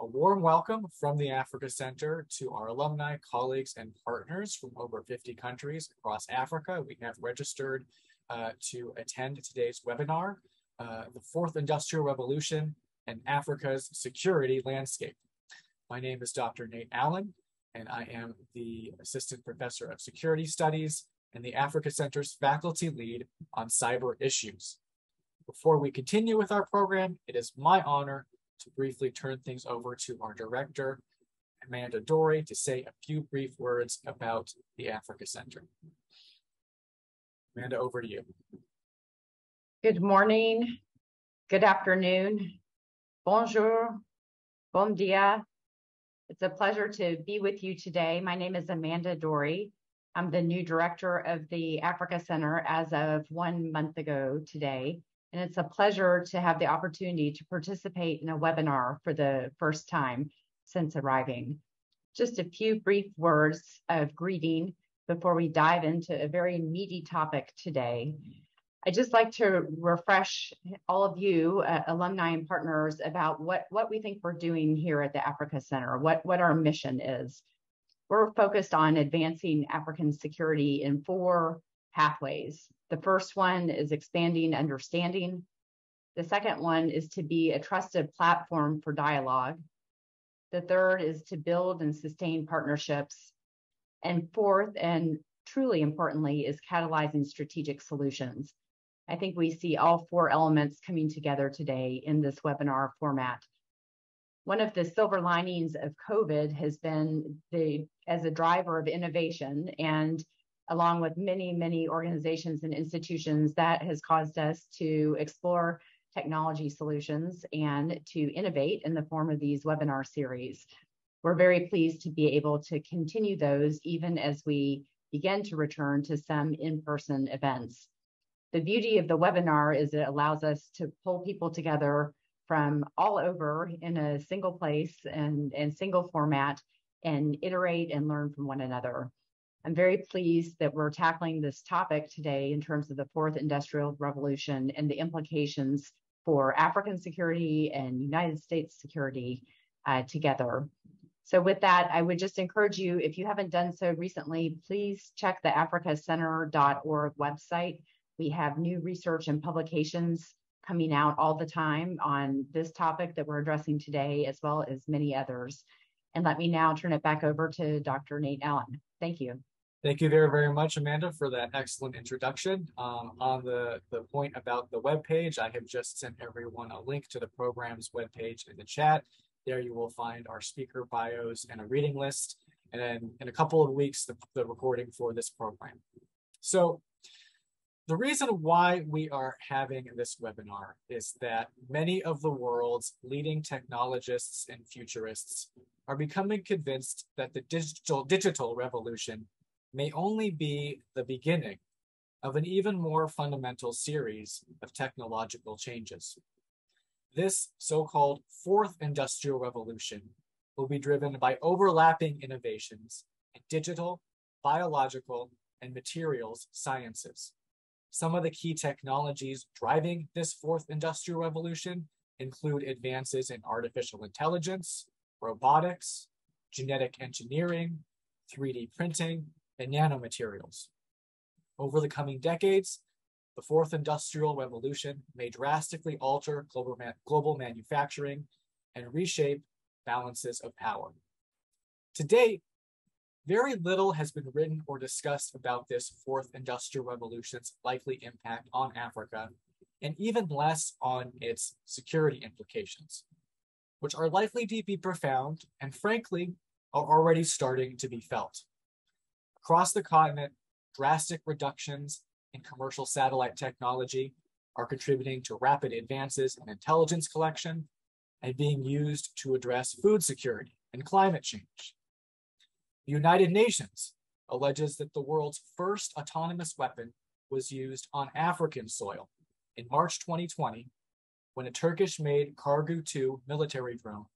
a warm welcome from the Africa Center to our alumni, colleagues, and partners from over 50 countries across Africa. We have registered uh, to attend today's webinar, uh, The Fourth Industrial Revolution and Africa's Security Landscape. My name is Dr. Nate Allen, and I am the Assistant Professor of Security Studies and the Africa Center's faculty lead on cyber issues. Before we continue with our program, it is my honor to briefly turn things over to our director, Amanda Dory, to say a few brief words about the Africa Center. Amanda, over to you. Good morning, good afternoon, bonjour, bon dia. It's a pleasure to be with you today. My name is Amanda Dory. I'm the new director of the Africa Center as of one month ago today and it's a pleasure to have the opportunity to participate in a webinar for the first time since arriving. Just a few brief words of greeting before we dive into a very meaty topic today. I'd just like to refresh all of you, uh, alumni and partners, about what, what we think we're doing here at the Africa Center, what, what our mission is. We're focused on advancing African security in four pathways. The first one is expanding understanding. The second one is to be a trusted platform for dialogue. The third is to build and sustain partnerships. And fourth, and truly importantly, is catalyzing strategic solutions. I think we see all four elements coming together today in this webinar format. One of the silver linings of COVID has been the as a driver of innovation and along with many, many organizations and institutions, that has caused us to explore technology solutions and to innovate in the form of these webinar series. We're very pleased to be able to continue those even as we begin to return to some in-person events. The beauty of the webinar is it allows us to pull people together from all over in a single place and, and single format and iterate and learn from one another. I'm very pleased that we're tackling this topic today in terms of the fourth industrial revolution and the implications for African security and United States security uh, together. So with that, I would just encourage you, if you haven't done so recently, please check the africacenter.org website. We have new research and publications coming out all the time on this topic that we're addressing today, as well as many others. And let me now turn it back over to Dr. Nate Allen. Thank you. Thank you very, very much, Amanda, for that excellent introduction. Um, on the, the point about the web page, I have just sent everyone a link to the program's webpage in the chat. There you will find our speaker bios and a reading list, and then in a couple of weeks, the, the recording for this program. So the reason why we are having this webinar is that many of the world's leading technologists and futurists are becoming convinced that the digital, digital revolution may only be the beginning of an even more fundamental series of technological changes. This so-called fourth industrial revolution will be driven by overlapping innovations in digital, biological, and materials sciences. Some of the key technologies driving this fourth industrial revolution include advances in artificial intelligence, robotics, genetic engineering, 3D printing, and nanomaterials. Over the coming decades, the fourth industrial revolution may drastically alter global, man global manufacturing and reshape balances of power. To date, very little has been written or discussed about this fourth industrial revolution's likely impact on Africa, and even less on its security implications, which are likely to be profound and frankly are already starting to be felt. Across the continent, drastic reductions in commercial satellite technology are contributing to rapid advances in intelligence collection and being used to address food security and climate change. The United Nations alleges that the world's first autonomous weapon was used on African soil in March 2020 when a Turkish-made Kargu 2 military drone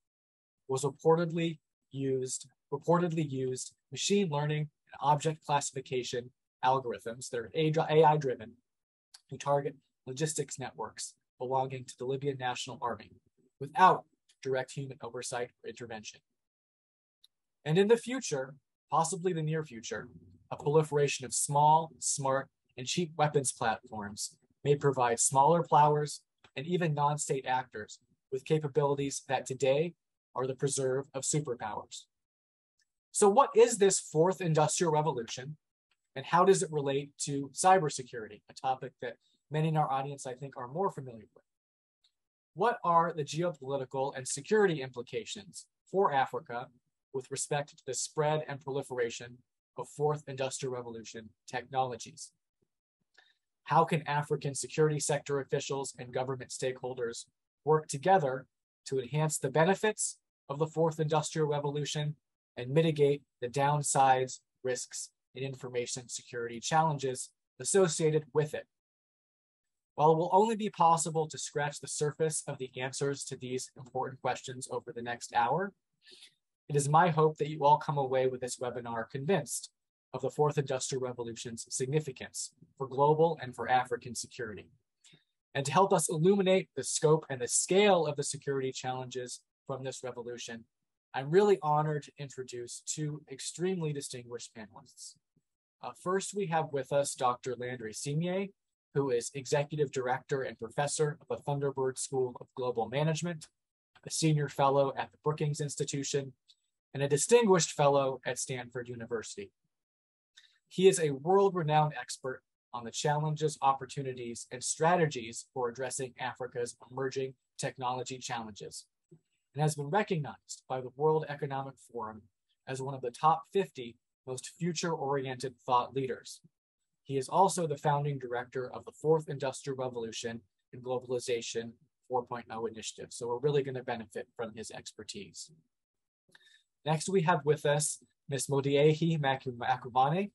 was reportedly used reportedly used machine learning object classification algorithms that are AI driven to target logistics networks belonging to the Libyan National Army without direct human oversight or intervention. And in the future, possibly the near future, a proliferation of small, smart, and cheap weapons platforms may provide smaller plowers and even non-state actors with capabilities that today are the preserve of superpowers. So what is this fourth industrial revolution and how does it relate to cybersecurity, a topic that many in our audience, I think, are more familiar with? What are the geopolitical and security implications for Africa with respect to the spread and proliferation of fourth industrial revolution technologies? How can African security sector officials and government stakeholders work together to enhance the benefits of the fourth industrial revolution and mitigate the downsides, risks, and information security challenges associated with it. While it will only be possible to scratch the surface of the answers to these important questions over the next hour, it is my hope that you all come away with this webinar convinced of the Fourth Industrial Revolution's significance for global and for African security. And to help us illuminate the scope and the scale of the security challenges from this revolution, I'm really honored to introduce two extremely distinguished panelists. Uh, first, we have with us Dr. Landry Signé, who is Executive Director and Professor of the Thunderbird School of Global Management, a Senior Fellow at the Brookings Institution, and a Distinguished Fellow at Stanford University. He is a world-renowned expert on the challenges, opportunities, and strategies for addressing Africa's emerging technology challenges and has been recognized by the World Economic Forum as one of the top 50 most future-oriented thought leaders. He is also the founding director of the Fourth Industrial Revolution and Globalization 4.0 initiative. So we're really going to benefit from his expertise. Next, we have with us Ms. Moliehi Makumane,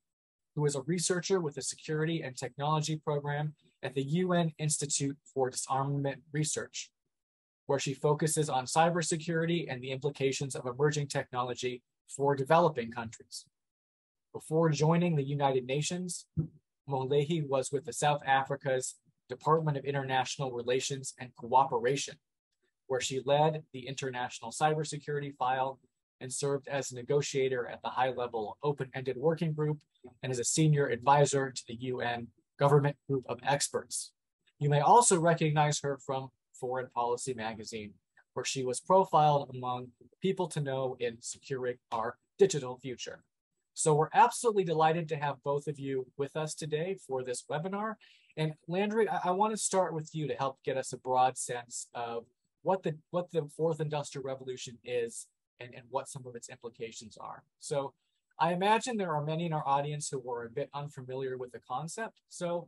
who is a researcher with the Security and Technology Program at the UN Institute for Disarmament Research where she focuses on cybersecurity and the implications of emerging technology for developing countries. Before joining the United Nations, Moliehi was with the South Africa's Department of International Relations and Cooperation, where she led the International Cybersecurity File and served as a negotiator at the high-level open-ended working group and as a senior advisor to the UN Government Group of Experts. You may also recognize her from Foreign Policy magazine, where she was profiled among people to know in securing our digital future. So we're absolutely delighted to have both of you with us today for this webinar. And Landry, I, I want to start with you to help get us a broad sense of what the what the fourth industrial revolution is and, and what some of its implications are. So I imagine there are many in our audience who were a bit unfamiliar with the concept. So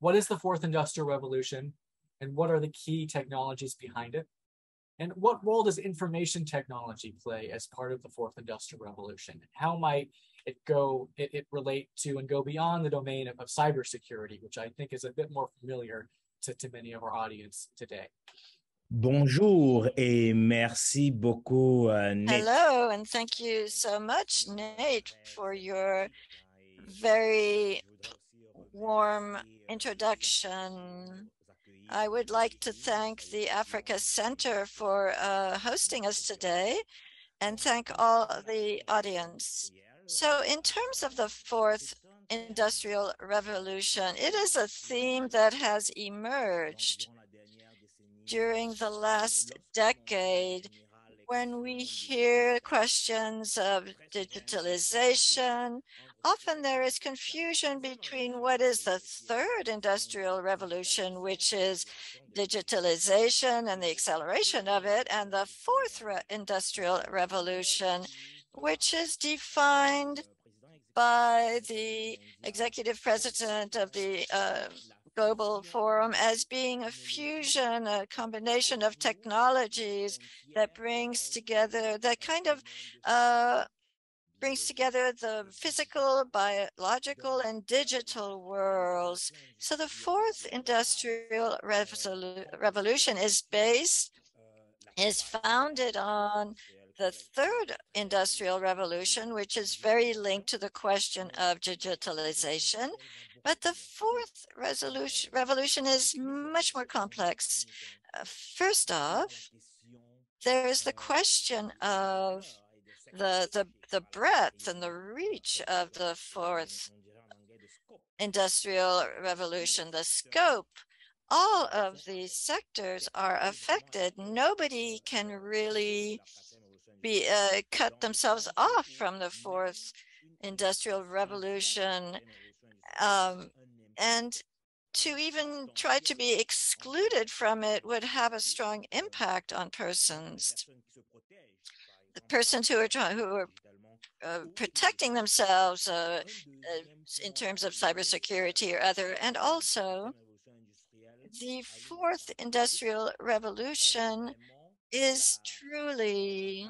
what is the fourth industrial revolution? And what are the key technologies behind it? And what role does information technology play as part of the fourth industrial revolution? How might it go, it, it relate to and go beyond the domain of, of cybersecurity, which I think is a bit more familiar to, to many of our audience today. Bonjour et merci beaucoup, uh, Nate. Hello, and thank you so much, Nate, for your very warm introduction I would like to thank the Africa Center for uh, hosting us today and thank all the audience. So in terms of the fourth industrial revolution, it is a theme that has emerged during the last decade when we hear questions of digitalization, often there is confusion between what is the third industrial revolution, which is digitalization and the acceleration of it, and the fourth re industrial revolution, which is defined by the executive president of the uh, Global Forum as being a fusion, a combination of technologies that brings together, that kind of uh, brings together the physical, biological, and digital worlds. So the fourth industrial revolution is based, is founded on the third industrial revolution, which is very linked to the question of digitalization. But the fourth revolution is much more complex. Uh, first off, there is the question of the, the, the breadth and the reach of the fourth industrial revolution, the scope, all of these sectors are affected. Nobody can really be uh, cut themselves off from the fourth industrial revolution. Um, and to even try to be excluded from it would have a strong impact on persons. The persons who are trying, who are uh, protecting themselves uh, uh, in terms of cybersecurity or other, and also the fourth industrial revolution is truly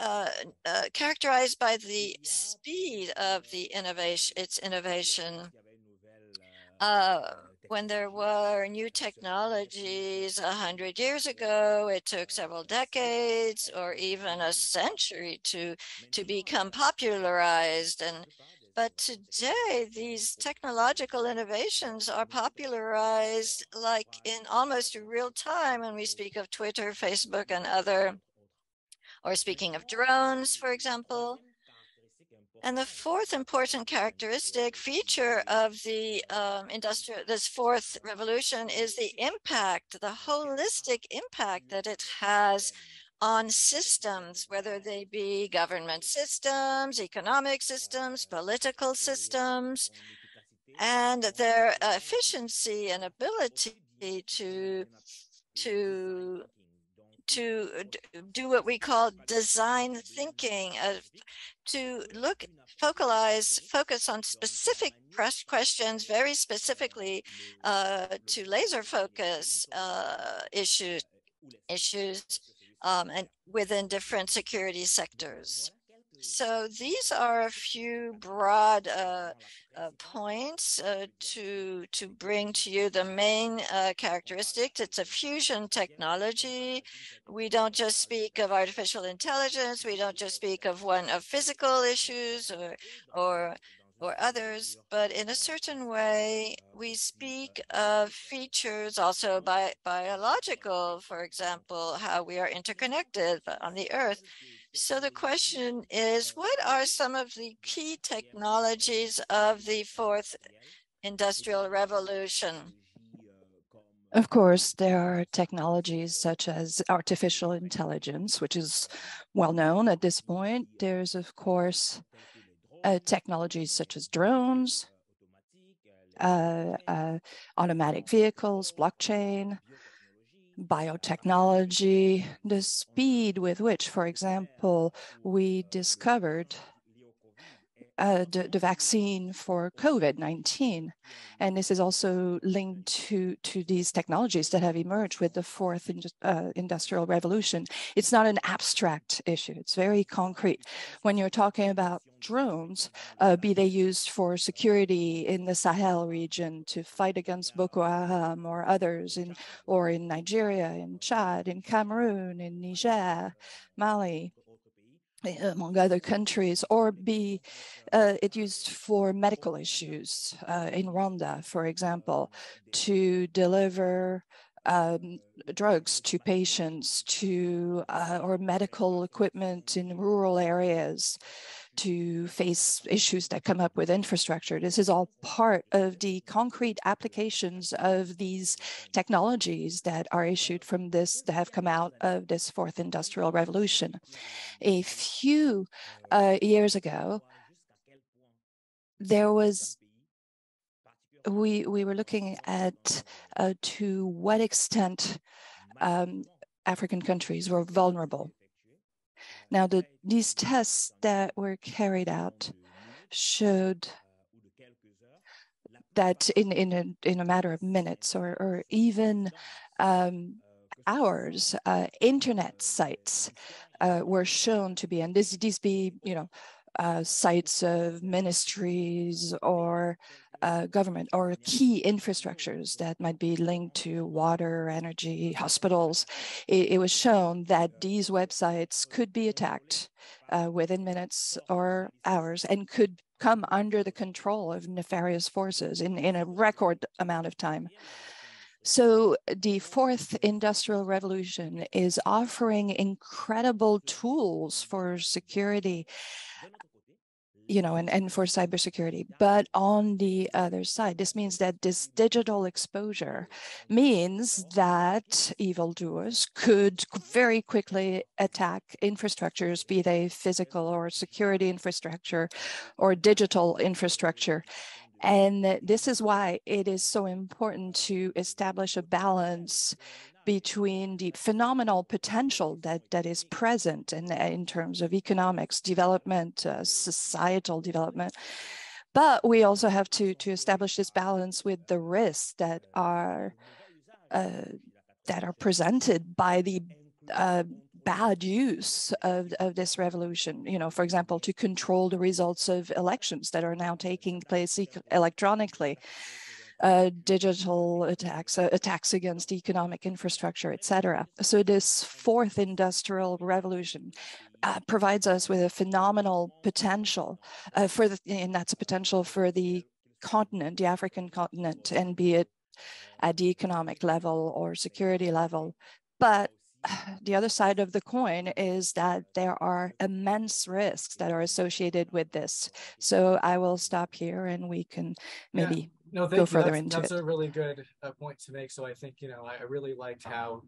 uh, uh, characterized by the speed of the innovation, its innovation. Uh, when there were new technologies a hundred years ago, it took several decades or even a century to to become popularized. And but today, these technological innovations are popularized like in almost real time when we speak of Twitter, Facebook, and other, or speaking of drones, for example. And the fourth important characteristic feature of the um, industrial, this fourth revolution is the impact, the holistic impact that it has on systems, whether they be government systems, economic systems, political systems, and their efficiency and ability to to to do what we call design thinking, uh, to look, focalize, focus on specific questions, very specifically uh, to laser focus uh, issues, issues um, and within different security sectors. So these are a few broad uh, uh, points uh, to to bring to you the main uh, characteristics. It's a fusion technology. We don't just speak of artificial intelligence. We don't just speak of one of physical issues or or or others, but in a certain way, we speak of features also by biological, for example, how we are interconnected on the earth. So the question is, what are some of the key technologies of the fourth industrial revolution? Of course, there are technologies such as artificial intelligence, which is well known at this point. There's, of course, uh, technologies such as drones, uh, uh, automatic vehicles, blockchain, biotechnology, the speed with which, for example, we discovered uh, the, the, vaccine for COVID-19. And this is also linked to, to these technologies that have emerged with the fourth in, uh, industrial revolution. It's not an abstract issue, it's very concrete. When you're talking about drones, uh, be they used for security in the Sahel region to fight against Boko Haram or others, in, or in Nigeria, in Chad, in Cameroon, in Niger, Mali, among other countries, or be uh, it used for medical issues uh, in Rwanda, for example, to deliver um, drugs to patients, to uh, or medical equipment in rural areas to face issues that come up with infrastructure. This is all part of the concrete applications of these technologies that are issued from this, that have come out of this fourth industrial revolution. A few uh, years ago, there was we we were looking at uh, to what extent um, African countries were vulnerable now, the, these tests that were carried out showed that in, in, a, in a matter of minutes or, or even um, hours, uh, internet sites uh, were shown to be, and this, these be, you know, uh, sites of ministries or uh, government or key infrastructures that might be linked to water, energy, hospitals, it, it was shown that these websites could be attacked uh, within minutes or hours and could come under the control of nefarious forces in, in a record amount of time. So the fourth industrial revolution is offering incredible tools for security, you know, and, and for cybersecurity. But on the other side, this means that this digital exposure means that evildoers could very quickly attack infrastructures, be they physical or security infrastructure or digital infrastructure. And this is why it is so important to establish a balance between the phenomenal potential that, that is present in, in terms of economics, development, uh, societal development. But we also have to, to establish this balance with the risks that are uh, that are presented by the uh, bad use of, of this revolution. You know, for example, to control the results of elections that are now taking place electronically, uh, digital attacks, uh, attacks against economic infrastructure, etc. So this fourth industrial revolution uh, provides us with a phenomenal potential uh, for the, and that's a potential for the continent, the African continent, and be it at the economic level or security level. But the other side of the coin is that there are immense risks that are associated with this. So I will stop here and we can maybe yeah. No, go further that's, into that's it. a really good uh, point to make. So I think, you know, I, really liked how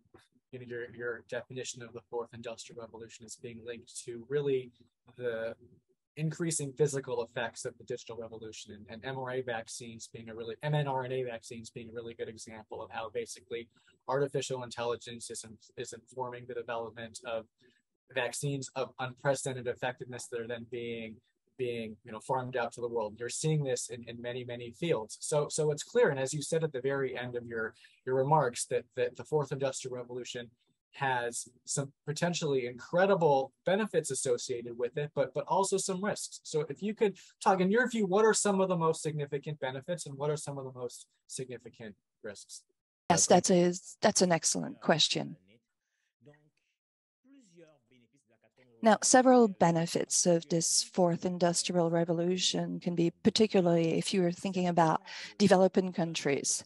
you know, your, your definition of the fourth industrial revolution is being linked to really the increasing physical effects of the digital revolution and, and mRNA vaccines being a really mRNA vaccines being a really good example of how basically artificial intelligence is, is informing the development of vaccines of unprecedented effectiveness that are then being being you know farmed out to the world you're seeing this in, in many many fields so so it's clear and as you said at the very end of your your remarks that that the fourth industrial revolution has some potentially incredible benefits associated with it, but but also some risks. So if you could talk in your view, what are some of the most significant benefits and what are some of the most significant risks? Yes, that's a that's an excellent question. Now, several benefits of this fourth industrial revolution can be particularly if you're thinking about developing countries.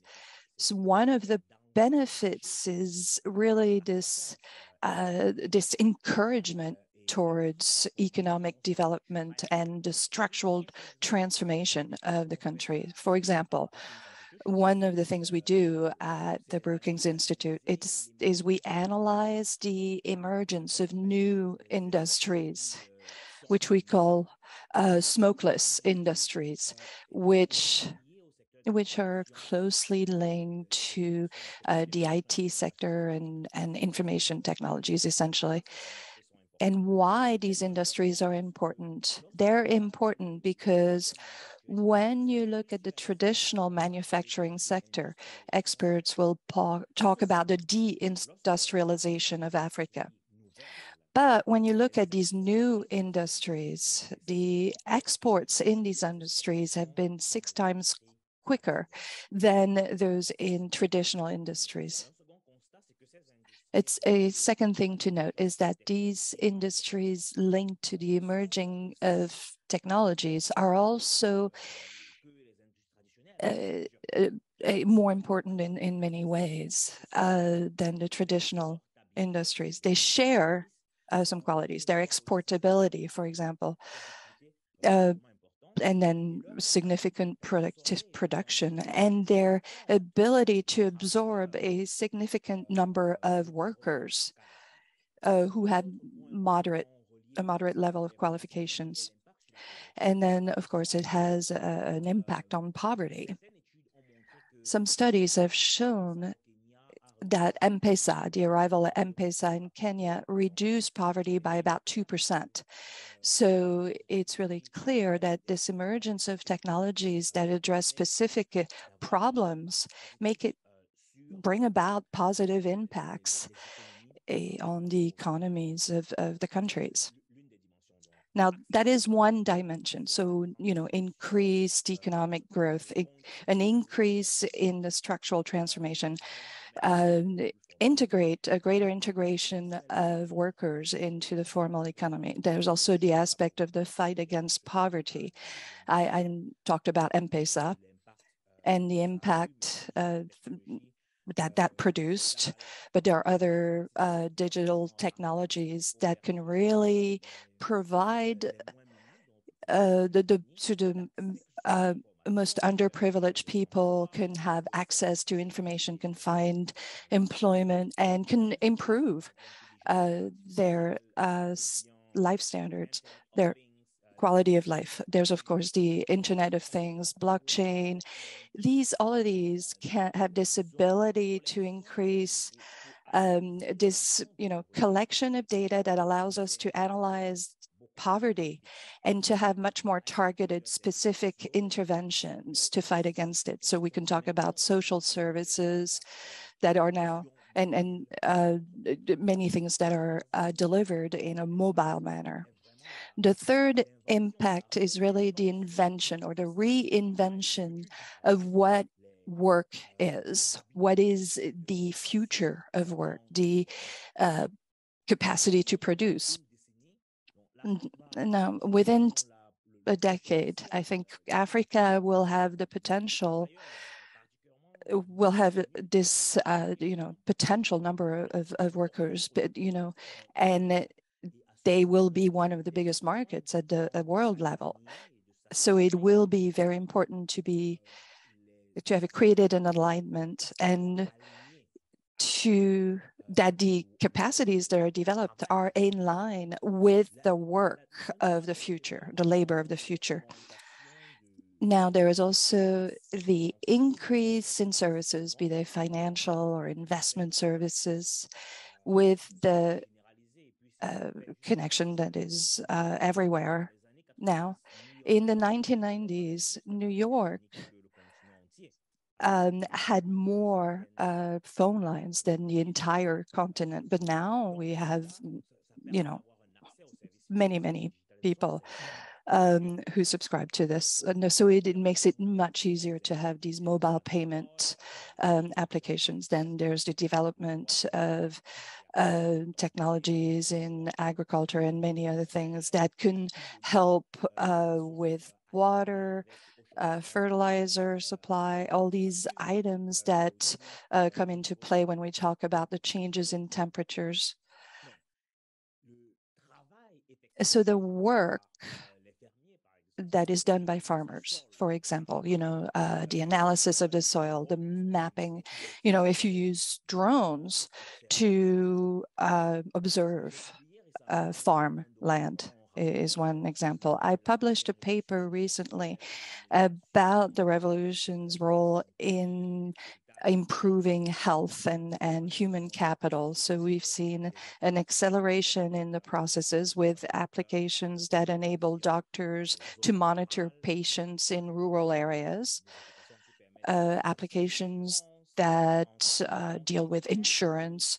So one of the benefits is really this uh, this encouragement towards economic development and the structural transformation of the country. For example, one of the things we do at the Brookings Institute is, is we analyze the emergence of new industries, which we call uh, smokeless industries, which which are closely linked to uh, the IT sector and, and information technologies, essentially. And why these industries are important. They're important because when you look at the traditional manufacturing sector, experts will talk about the deindustrialization of Africa. But when you look at these new industries, the exports in these industries have been six times quicker than those in traditional industries. It's a second thing to note is that these industries linked to the emerging of technologies are also uh, uh, more important in, in many ways uh, than the traditional industries. They share uh, some qualities, their exportability, for example, uh, and then significant product production and their ability to absorb a significant number of workers uh, who had moderate a moderate level of qualifications. And then, of course, it has a, an impact on poverty. Some studies have shown that M-Pesa, the arrival of M-Pesa in Kenya, reduced poverty by about 2%. So it's really clear that this emergence of technologies that address specific uh, problems make it bring about positive impacts eh, on the economies of, of the countries. Now, that is one dimension. So, you know, increased economic growth, an increase in the structural transformation, um, integrate a greater integration of workers into the formal economy. There's also the aspect of the fight against poverty. I, I talked about M-Pesa and the impact that that produced, but there are other uh, digital technologies that can really provide uh, the, the to the uh, most underprivileged people can have access to information, can find employment, and can improve uh, their uh, life standards, their quality of life. There's, of course, the Internet of Things, blockchain. These, all of these can have this ability to increase um, this, you know, collection of data that allows us to analyze poverty and to have much more targeted specific interventions to fight against it. So we can talk about social services that are now and, and uh, many things that are uh, delivered in a mobile manner. The third impact is really the invention or the reinvention of what work is, what is the future of work, the uh, capacity to produce. Now, within a decade, I think Africa will have the potential will have this, uh, you know, potential number of, of workers, but, you know, and they will be one of the biggest markets at the at world level. So it will be very important to be, to have created an alignment and to that the capacities that are developed are in line with the work of the future, the labor of the future. Now, there is also the increase in services, be they financial or investment services, with the uh, connection that is uh, everywhere now. In the 1990s, New York um, had more uh, phone lines than the entire continent, but now we have, you know, many, many people um, who subscribe to this. And so it, it, makes it much easier to have these mobile payment um, applications. Then there's the development of uh, technologies in agriculture and many other things that can help uh, with water, uh, fertilizer supply, all these items that uh, come into play when we talk about the changes in temperatures. So the work that is done by farmers, for example, you know, uh, the analysis of the soil, the mapping, you know, if you use drones to uh, observe uh, farm land is one example. I published a paper recently about the revolution's role in improving health and, and human capital. So we've seen an acceleration in the processes with applications that enable doctors to monitor patients in rural areas, uh, applications that uh, deal with insurance.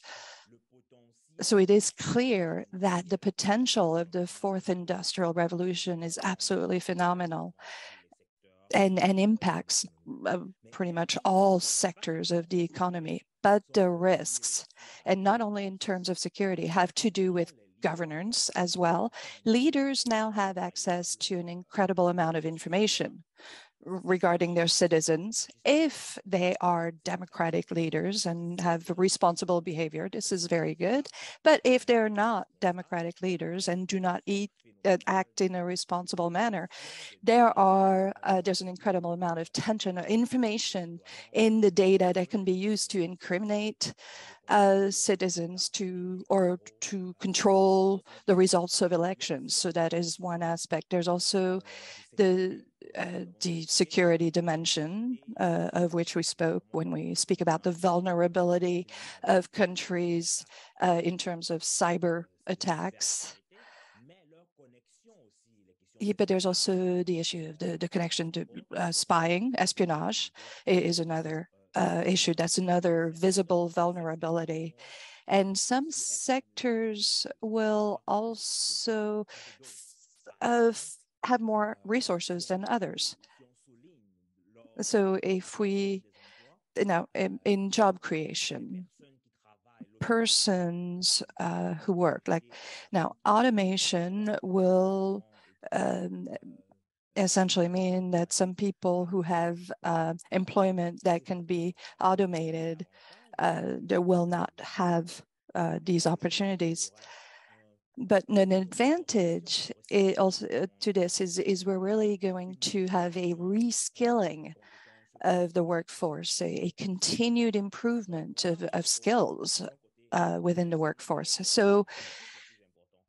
So it is clear that the potential of the fourth industrial revolution is absolutely phenomenal and, and impacts pretty much all sectors of the economy. But the risks, and not only in terms of security, have to do with governance as well. Leaders now have access to an incredible amount of information regarding their citizens if they are democratic leaders and have responsible behavior this is very good but if they're not democratic leaders and do not eat act in a responsible manner. There are uh, there's an incredible amount of tension or information in the data that can be used to incriminate uh, citizens to or to control the results of elections. So that is one aspect. There's also the uh, the security dimension uh, of which we spoke when we speak about the vulnerability of countries uh, in terms of cyber attacks yeah, but there's also the issue of the, the connection to uh, spying, espionage is another uh, issue. That's another visible vulnerability. And some sectors will also uh, have more resources than others. So if we, you know, in, in job creation, persons uh, who work, like now automation will um, essentially mean that some people who have uh, employment that can be automated uh, they will not have uh, these opportunities. But an advantage also uh, to this is, is we're really going to have a reskilling of the workforce, a, a continued improvement of, of skills uh, within the workforce. So,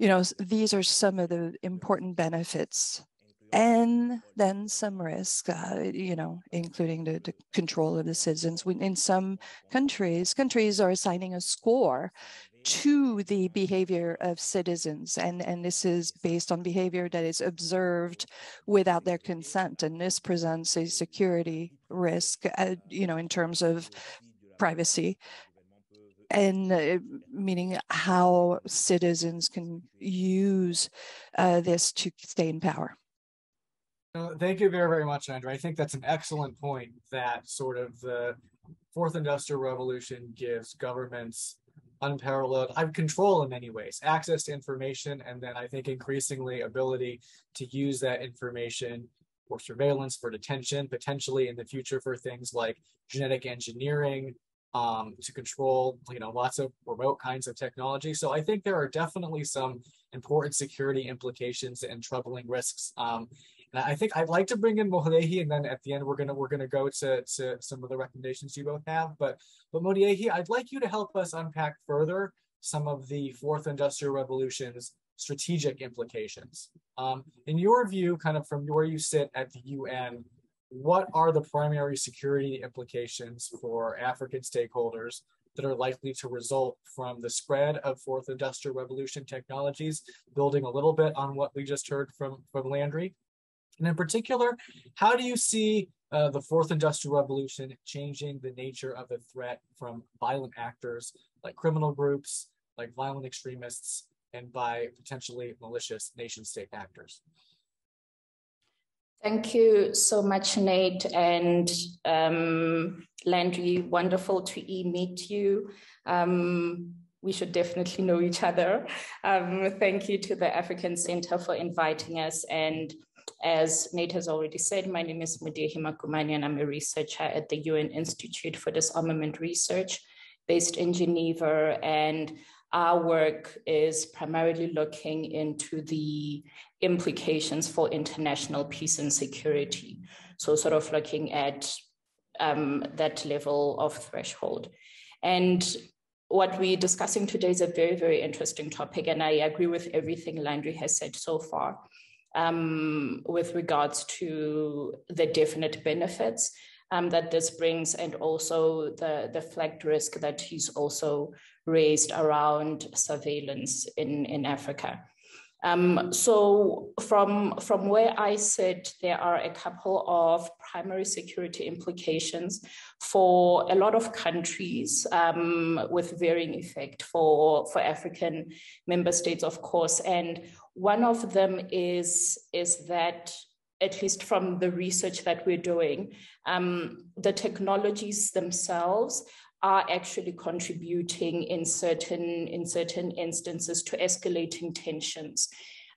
you know, these are some of the important benefits and then some risk, uh, you know, including the, the, control of the citizens. In some countries, countries are assigning a score to the behavior of citizens, and, and this is based on behavior that is observed without their consent. And this presents a security risk, uh, you know, in terms of privacy and uh, meaning how citizens can use uh, this to stay in power. Uh, thank you very, very much, Landry. I think that's an excellent point that sort of the fourth industrial revolution gives governments unparalleled I control in many ways, access to information, and then I think increasingly ability to use that information for surveillance, for detention, potentially in the future for things like genetic engineering, um, to control, you know, lots of remote kinds of technology. So I think there are definitely some important security implications and troubling risks um, and I think I'd like to bring in Moliehi, and then at the end we're gonna we're gonna go to, to some of the recommendations you both have. But but Moliehi, I'd like you to help us unpack further some of the fourth industrial revolution's strategic implications. Um, in your view, kind of from where you sit at the UN, what are the primary security implications for African stakeholders that are likely to result from the spread of fourth industrial revolution technologies, building a little bit on what we just heard from, from Landry? And in particular, how do you see uh, the fourth industrial revolution changing the nature of the threat from violent actors like criminal groups, like violent extremists, and by potentially malicious nation state actors? Thank you so much, Nate and um, Landry. Wonderful to e-meet you. Um, we should definitely know each other. Um, thank you to the African Center for inviting us and as Nate has already said, my name is Moliehi Makumane and I'm a researcher at the UN Institute for Disarmament Research based in Geneva. And our work is primarily looking into the implications for international peace and security. So sort of looking at um, that level of threshold. And what we're discussing today is a very, very interesting topic. And I agree with everything Landry has said so far um, with regards to the definite benefits um, that this brings and also the, the flagged risk that he's also raised around surveillance in, in Africa. Um, so from, from where I sit, there are a couple of primary security implications for a lot of countries um, with varying effect for, for African member states, of course. And one of them is, is that at least from the research that we're doing, um, the technologies themselves are actually contributing in certain in certain instances to escalating tensions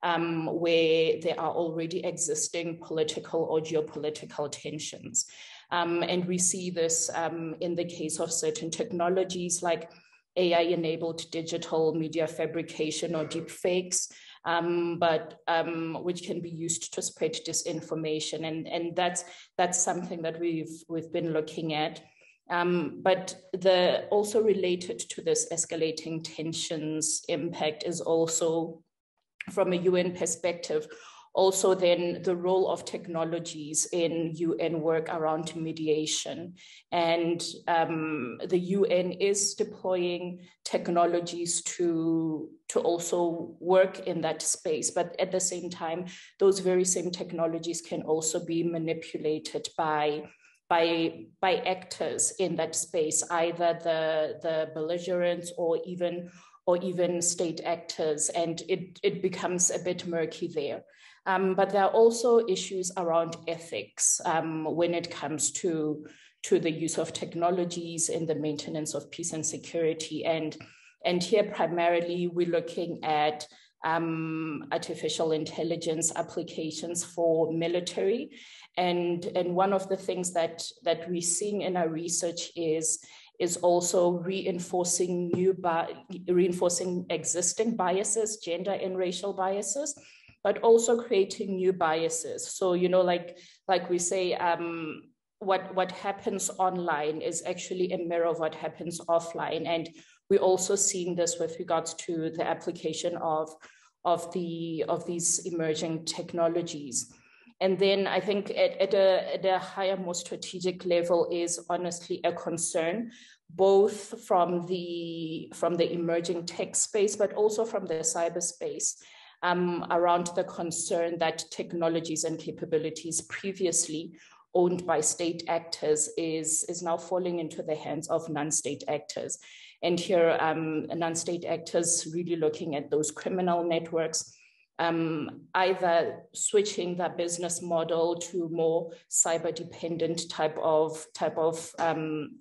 um, where there are already existing political or geopolitical tensions. Um, and we see this um, in the case of certain technologies like AI-enabled digital media fabrication or deepfakes, um, but um, which can be used to spread disinformation. And, and that's, that's something that we've, we've been looking at. Um, but the also related to this escalating tensions impact is also from a UN perspective, also then the role of technologies in UN work around mediation. And um, the UN is deploying technologies to, to also work in that space. But at the same time, those very same technologies can also be manipulated by by, by actors in that space, either the, the belligerents or even or even state actors, and it, it becomes a bit murky there. Um, but there are also issues around ethics um, when it comes to, to the use of technologies in the maintenance of peace and security. And, and here primarily we're looking at um, artificial intelligence applications for military. And, and one of the things that, that we're seeing in our research is, is also reinforcing new reinforcing existing biases, gender and racial biases, but also creating new biases. So you know, like like we say, um, what what happens online is actually a mirror of what happens offline, and we're also seeing this with regards to the application of of the of these emerging technologies. And then I think at, at, a, at a higher, more strategic level is honestly a concern, both from the from the emerging tech space, but also from the cyberspace, um, around the concern that technologies and capabilities previously owned by state actors is, is now falling into the hands of non-state actors. And here, um, non-state actors really looking at those criminal networks, um, either switching their business model to more cyber dependent type of type of um,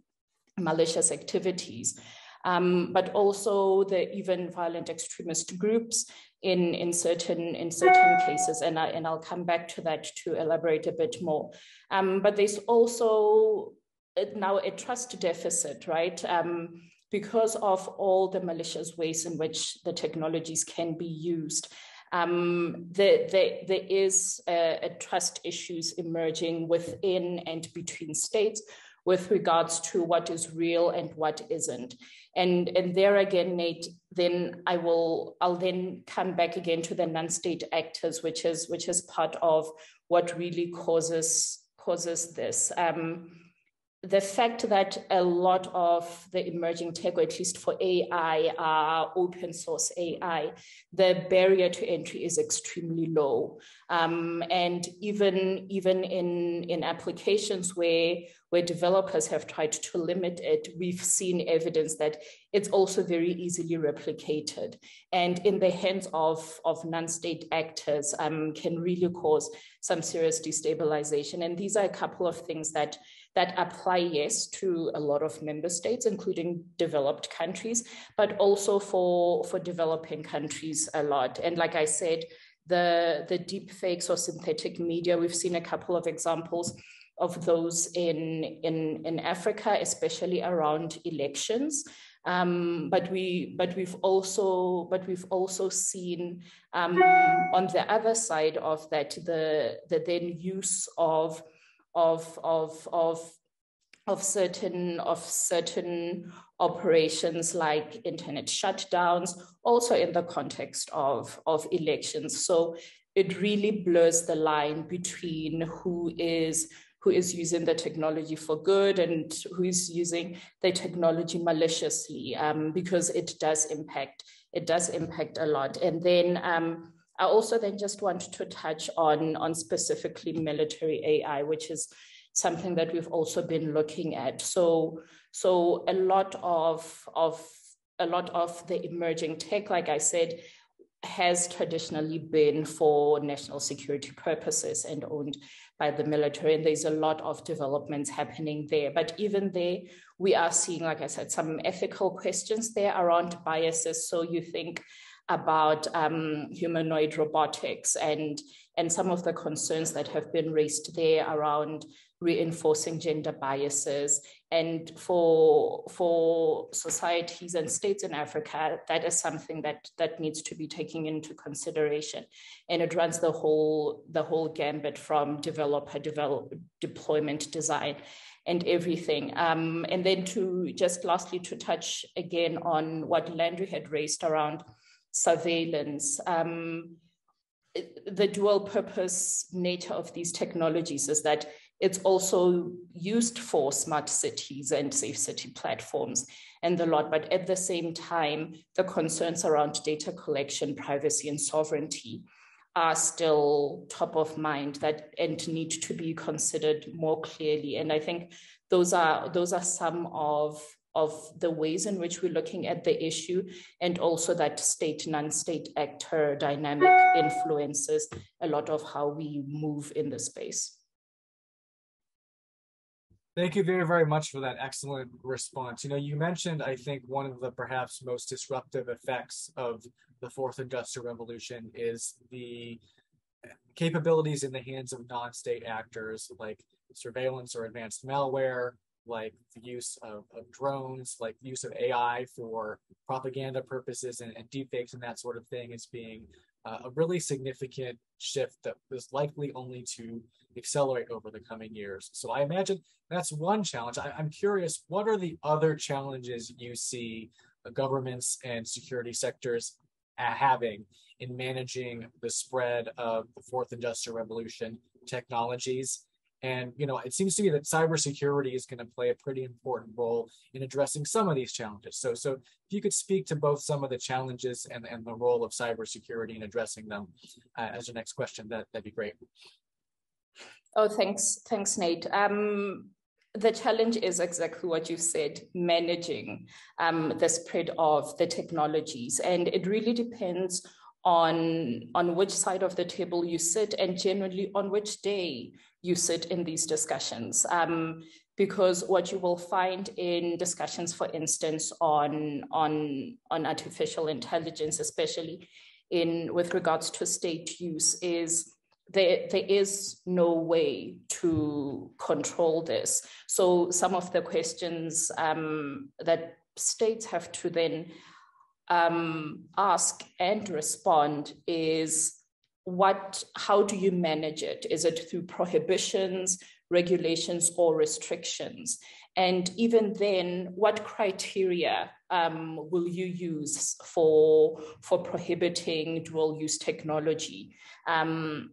malicious activities. Um, but also the even violent extremist groups in, in certain in certain cases, and I and I'll come back to that to elaborate a bit more. Um, but there's also now a trust deficit, right? Um, because of all the malicious ways in which the technologies can be used um, the, the, there is a, a trust issues emerging within and between states with regards to what is real and what isn't. And, and there again, Nate, then I will I'll then come back again to the non-state actors, which is which is part of what really causes causes this. Um, the fact that a lot of the emerging tech, or at least for AI, are open source AI, the barrier to entry is extremely low. Um, and even, even in, in applications where, where developers have tried to limit it, we've seen evidence that it's also very easily replicated. And in the hands of, of non-state actors um, can really cause some serious destabilization. And these are a couple of things that that apply, yes, to a lot of member states, including developed countries, but also for, for developing countries a lot. And like I said, the, the deep fakes or synthetic media, we've seen a couple of examples of those in, in, in Africa, especially around elections. Um, but we but we've also but we've also seen um, on the other side of that the the then use of of of of of certain of certain operations like internet shutdowns also in the context of of elections. So it really blurs the line between who is who is using the technology for good and who is using the technology maliciously um, because it does impact it does impact a lot. And then um, I also then just want to touch on, on specifically military AI, which is something that we've also been looking at. So, so a lot of, of a lot of the emerging tech, like I said, has traditionally been for national security purposes and owned by the military. And there's a lot of developments happening there. But even there, we are seeing, like I said, some ethical questions there around biases. So you think about um, humanoid robotics and, and some of the concerns that have been raised there around reinforcing gender biases. And for, for societies and states in Africa, that is something that, that needs to be taken into consideration. And it runs the whole, the whole gambit from developer develop, deployment design and everything. Um, and then to just lastly to touch again on what Landry had raised around surveillance. Um, the dual purpose nature of these technologies is that it's also used for smart cities and safe city platforms and the lot. But at the same time, the concerns around data collection, privacy, and sovereignty are still top of mind that and need to be considered more clearly. And I think those are those are some of of the ways in which we're looking at the issue and also that state non-state actor dynamic influences a lot of how we move in the space. Thank you very, very much for that excellent response. You know, you mentioned, I think, one of the perhaps most disruptive effects of the fourth industrial revolution is the capabilities in the hands of non-state actors like surveillance or advanced malware, like the use of, of drones, like the use of AI for propaganda purposes and, and deepfakes and that sort of thing is being uh, a really significant shift that is likely only to accelerate over the coming years. So I imagine that's one challenge. I, am curious, what are the other challenges you see governments and security sectors having in managing the spread of the fourth industrial revolution technologies and you know, it seems to me that cybersecurity is going to play a pretty important role in addressing some of these challenges. So, so if you could speak to both some of the challenges and, and the role of cybersecurity in addressing them uh, as your next question, that that'd be great. Oh, thanks, thanks, Nate. Um, the challenge is exactly what you said managing um, the spread of the technologies and it really depends on on which side of the table you sit and generally on which day you sit in these discussions. Um, because what you will find in discussions, for instance, on, on, on artificial intelligence, especially in with regards to state use, is there, there is no way to control this. So some of the questions um, that states have to then um, ask and respond is what how do you manage it? Is it through prohibitions regulations or restrictions? And even then what criteria um, will you use for for prohibiting dual use technology? Um,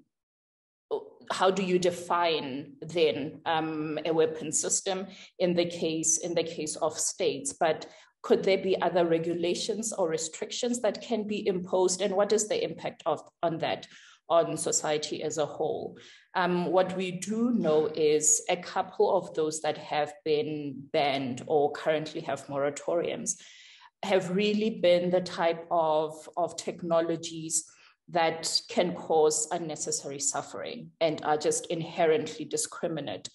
how do you define then um, a weapon system in the case in the case of states? But could there be other regulations or restrictions that can be imposed? And what is the impact of on that on society as a whole? Um, what we do know is a couple of those that have been banned or currently have moratoriums have really been the type of, of technologies that can cause unnecessary suffering and are just inherently discriminate.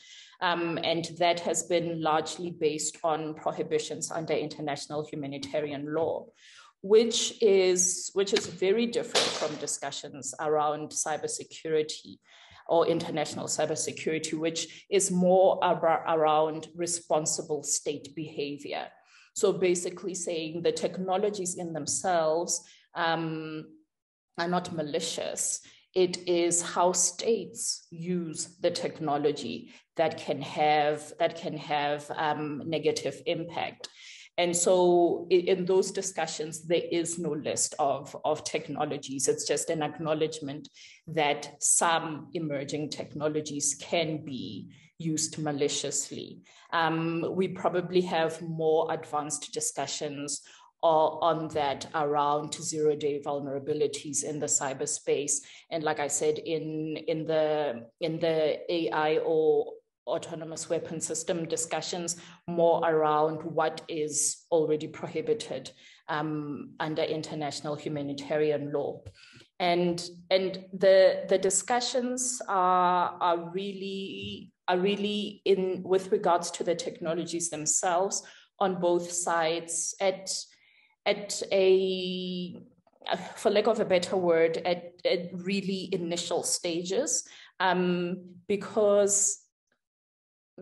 Um, and that has been largely based on prohibitions under international humanitarian law, which is, which is very different from discussions around cybersecurity or international cybersecurity, which is more around responsible state behavior. So basically saying the technologies in themselves um, are not malicious it is how states use the technology that can have that can have um, negative impact. And so in those discussions there is no list of, of technologies. It's just an acknowledgement that some emerging technologies can be used maliciously. Um, we probably have more advanced discussions on that around zero day vulnerabilities in the cyberspace. And like I said, in, in, the, in the AI or autonomous weapon system discussions, more around what is already prohibited um, under international humanitarian law. And, and the, the discussions are, are really are really in with regards to the technologies themselves on both sides at at a for lack of a better word, at, at really initial stages, um, because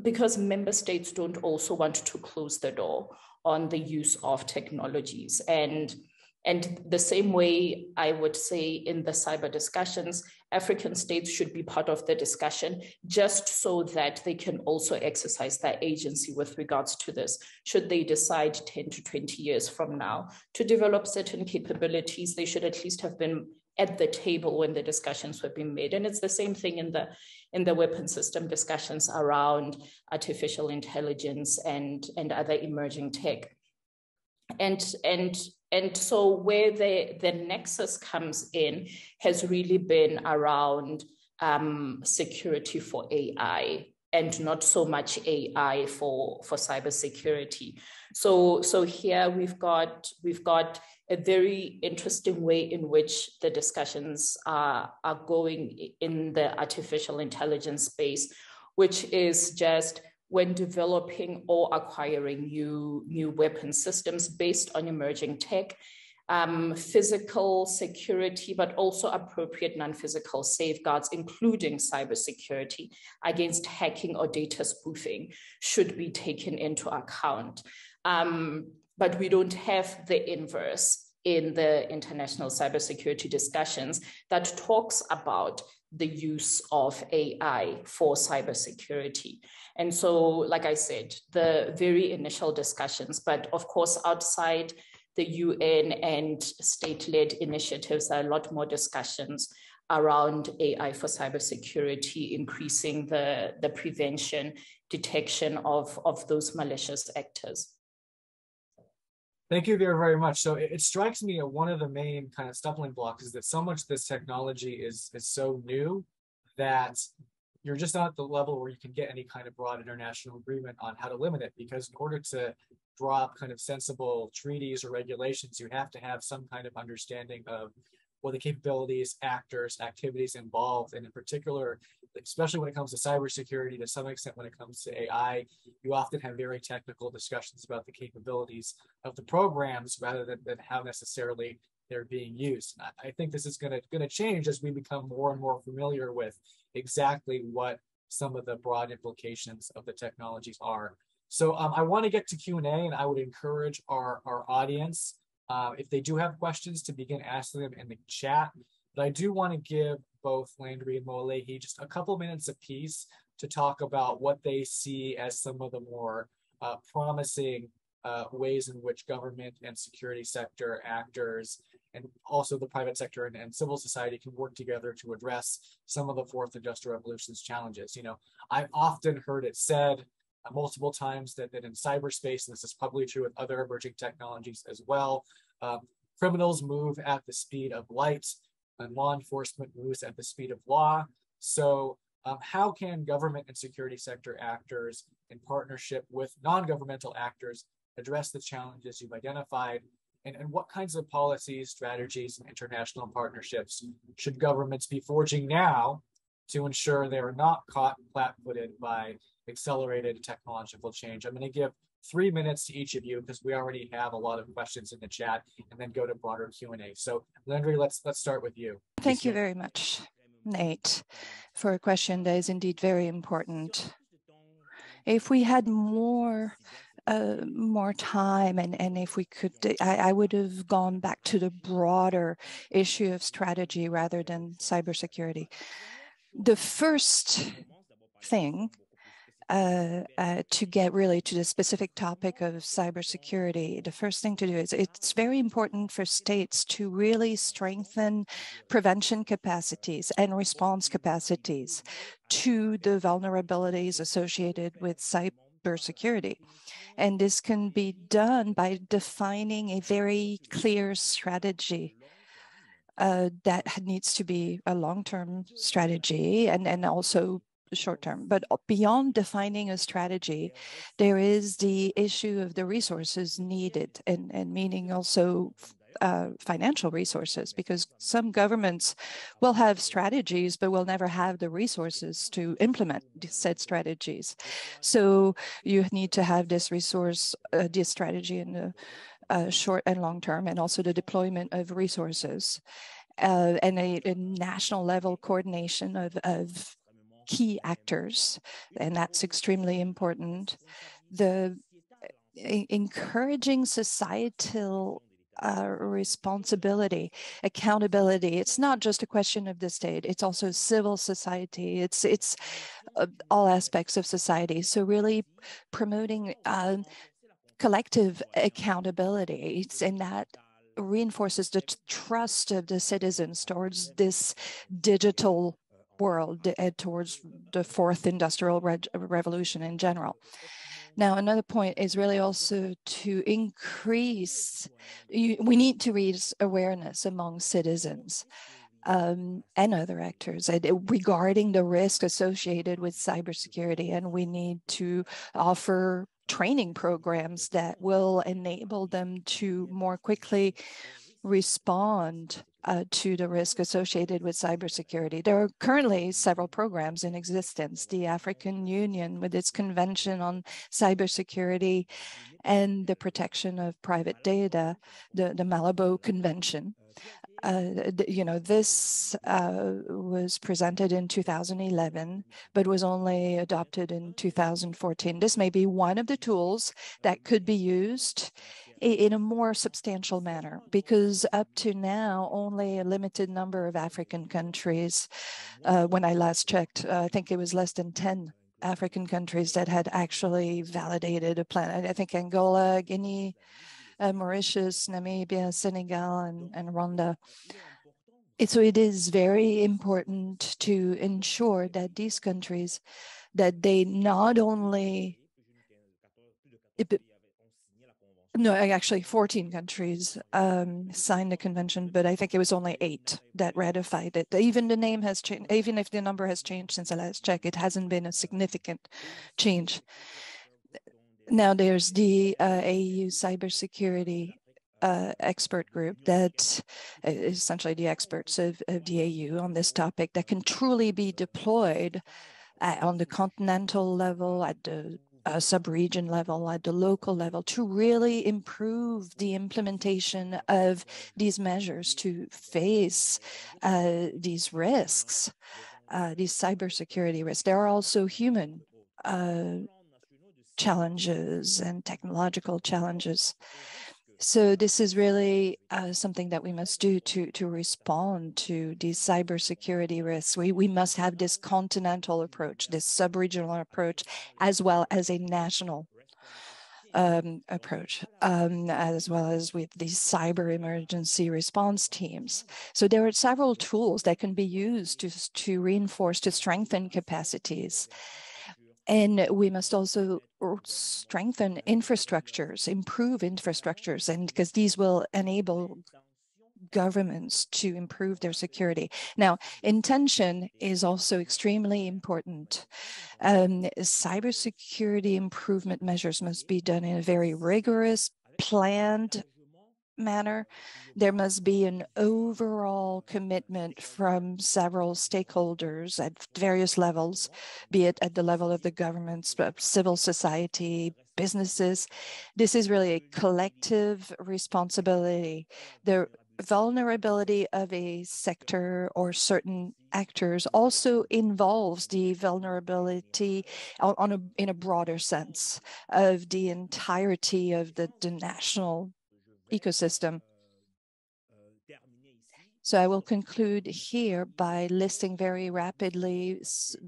because member states don't also want to close the door on the use of technologies. And and the same way I would say in the cyber discussions, African states should be part of the discussion just so that they can also exercise their agency with regards to this. Should they decide 10 to 20 years from now to develop certain capabilities, they should at least have been at the table when the discussions were being made. And it's the same thing in the in the weapon system discussions around artificial intelligence and, and other emerging tech. And, and and so where the, the nexus comes in has really been around um, security for AI and not so much AI for, for cybersecurity. So, so here we've got, we've got a very interesting way in which the discussions are, are going in the artificial intelligence space, which is just when developing or acquiring new, new weapon systems based on emerging tech. um, physical security, but also appropriate non-physical safeguards, including cybersecurity against hacking or data spoofing should be taken into account. Um, but we don't have the inverse in the international cybersecurity discussions that talks about the use of AI for cybersecurity. And so, like I said, the very initial discussions, but of course, outside the UN and state-led initiatives, there are a lot more discussions around AI for cybersecurity, increasing the, the prevention, detection of, of those malicious actors. Thank you very, very much. So it, it, strikes me that one of the main kind of stumbling blocks is that so much this technology is is so new that you're just not at the level where you can get any kind of broad international agreement on how to limit it. Because in order to draw up kind of sensible treaties or regulations, you have to have some kind of understanding of what the capabilities, actors, activities involved, and in particular, especially when it comes to cybersecurity, to some extent when it comes to AI, you often have very technical discussions about the capabilities of the programs rather than, than how necessarily they're being used. I think this is going to going to change as we become more and more familiar with exactly what some of the broad implications of the technologies are. So um, I want to get to Q&A and I would encourage our, our audience uh, if they do have questions to begin asking them in the chat. But I do want to give both Landry and Moliehi just a couple minutes apiece to talk about what they see as some of the more uh, promising uh, ways in which government and security sector actors and also the private sector and, and, civil society can work together to address some of the fourth industrial revolution's challenges. You know, I've often heard it said uh, multiple times that, that in cyberspace, and this is probably true with other emerging technologies as well, uh, criminals move at the speed of light and law enforcement moves at the speed of law. So um, how can government and security sector actors in partnership with non-governmental actors address the challenges you've identified and, and what kinds of policies, strategies, and international partnerships should governments be forging now to ensure they are not caught flat-footed by accelerated technological change? I'm going to give three minutes to each of you because we already have a lot of questions in the chat and then go to broader Q&A. So Landry, let's let's start with you. Thank you very much, Nate, for a question that is indeed very important. If we had more uh, more time and, and if we could, I, I, would have gone back to the broader issue of strategy rather than cybersecurity. The first thing uh, uh, to get really to the specific topic of cybersecurity, the first thing to do is it's very important for states to really strengthen prevention capacities and response capacities to the vulnerabilities associated with cybersecurity. And this can be done by defining a very clear strategy uh, that needs to be a long-term strategy and, and also short term. But beyond defining a strategy, there is the issue of the resources needed and, and meaning also uh, financial resources because some governments will have strategies but will never have the resources to implement said strategies. So you need to have this resource, uh, this strategy in the uh, short and long term, and also the deployment of resources. Uh, and a, a, national level coordination of, of key actors, and that's extremely important. The encouraging societal uh, responsibility, accountability. It's not just a question of the state; it's also civil society. It's it's uh, all aspects of society. So really promoting uh, collective accountability, it's, and that reinforces the trust of the citizens towards this digital world uh, towards the fourth industrial re revolution in general. Now, another point is really also to increase, you, we need to raise awareness among citizens um, and other actors uh, regarding the risk associated with cybersecurity. And we need to offer training programs that will enable them to more quickly respond uh, to the risk associated with cybersecurity. There are currently several programs in existence. The African Union, with its Convention on Cybersecurity and the Protection of Private Data, the, the Malabo Convention. Uh, you know, this uh, was presented in 2011, but was only adopted in 2014. This may be one of the tools that could be used in a more substantial manner because up to now only a limited number of African countries uh, when I last checked uh, I think it was less than 10 African countries that had actually validated a plan. I think Angola Guinea uh, Mauritius Namibia Senegal and, and Rwanda. So it is very important to ensure that these countries that they not only no, actually 14 countries um, signed the convention, but I think it was only eight that ratified it. Even the name has changed, even if the number has changed since the last check, it hasn't been a significant change. Now there's the uh, AU cybersecurity uh, expert group that uh, essentially the experts of, of the AU on this topic that can truly be deployed uh, on the continental level, at the sub-region level, at the local level, to really improve the implementation of these measures to face uh, these risks, uh, these cybersecurity risks. There are also human uh, challenges and technological challenges. So this is really uh, something that we must do to to respond to these cybersecurity risks. We we must have this continental approach, this sub-regional approach, as well as a national um, approach, um, as well as with these cyber emergency response teams. So there are several tools that can be used to, to reinforce, to strengthen capacities. And we must also strengthen infrastructures, improve infrastructures, and because these will enable governments to improve their security. Now, intention is also extremely important. Um, cybersecurity improvement measures must be done in a very rigorous, planned manner. There must be an overall commitment from several stakeholders at various levels, be it at the level of the governments, civil society, businesses. This is really a collective responsibility. The vulnerability of a sector or certain actors also involves the vulnerability on, on a, in a broader sense of the entirety of the, the national ecosystem. So I will conclude here by listing very rapidly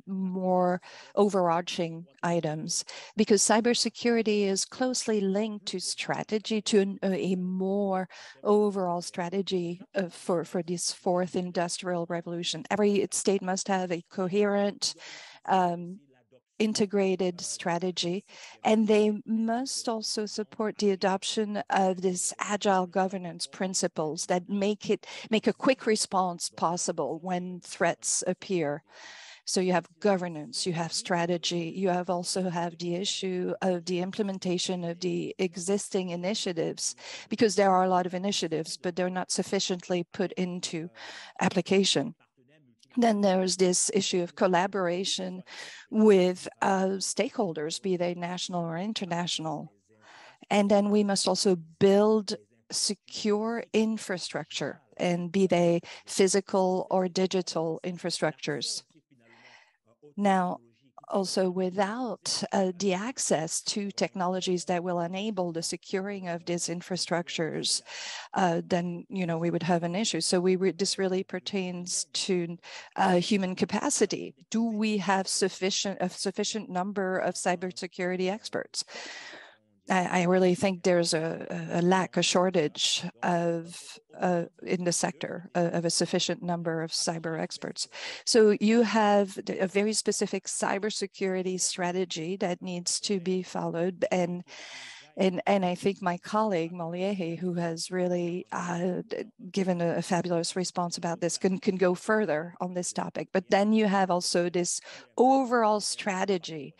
more overarching items because cybersecurity is closely linked to strategy, to a more overall strategy uh, for, for this fourth industrial revolution. Every state must have a coherent um, integrated strategy, and they must also support the adoption of this agile governance principles that make it make a quick response possible when threats appear. So you have governance, you have strategy, you have also have the issue of the implementation of the existing initiatives, because there are a lot of initiatives, but they're not sufficiently put into application. Then there's this issue of collaboration with uh, stakeholders, be they national or international. And then we must also build secure infrastructure and be they physical or digital infrastructures. Now, also without uh, the access to technologies that will enable the securing of these infrastructures, uh, then you know we would have an issue. So we re this really pertains to uh, human capacity. Do we have sufficient a sufficient number of cybersecurity experts? I, really think there's a, a, lack, a shortage of uh, in the sector uh, of a sufficient number of cyber experts. So you have a very specific cybersecurity strategy that needs to be followed, and and and I think my colleague Moliehi, who has really uh, given a, a, fabulous response about this, can can go further on this topic. But then you have also this overall strategy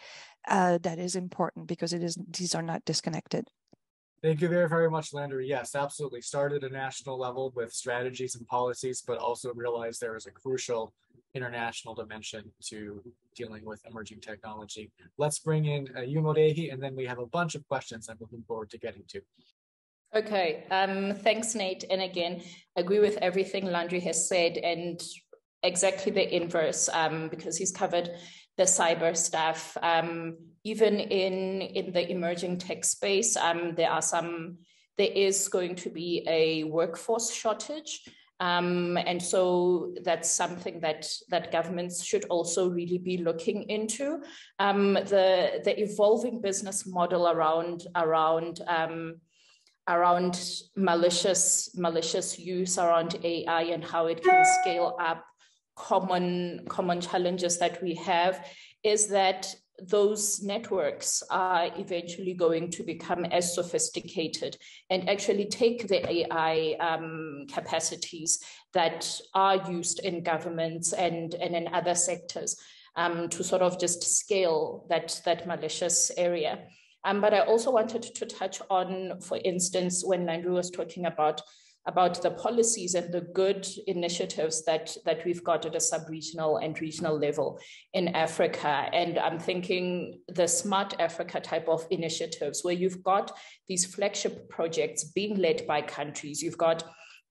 uh, that is important because it is these are not disconnected. Thank you very, very much, Landry. Yes, absolutely. Started at a national level with strategies and policies, but also realized there is a crucial international dimension to dealing with emerging technology. Let's bring in uh, Yumodehi, and then we have a bunch of questions I'm looking forward to getting to. Okay, um, thanks, Nate. And again, agree with everything Landry has said and exactly the inverse um, because he's covered the cyber stuff. Um, even in in the emerging tech space, um, there are some. There is going to be a workforce shortage, um, and so that's something that that governments should also really be looking into. Um, the the evolving business model around around um, around malicious malicious use around AI and how it can scale up common common challenges that we have is that those networks are eventually going to become as sophisticated and actually take the AI um, capacities that are used in governments and, and in other sectors um, to sort of just scale that, that malicious area. Um, but I also wanted to touch on, for instance, when Landry was talking about about the policies and the good initiatives that, that we've got at a sub-regional and regional level in Africa. And I'm thinking the Smart Africa type of initiatives where you've got these flagship projects being led by countries. You've got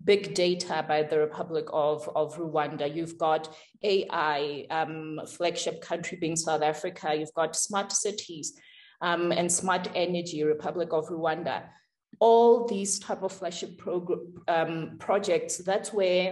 big data by the Republic of, of Rwanda. You've got AI, um, flagship country being South Africa. You've got smart cities um, and smart energy, Republic of Rwanda all these type of flagship um, projects, that's where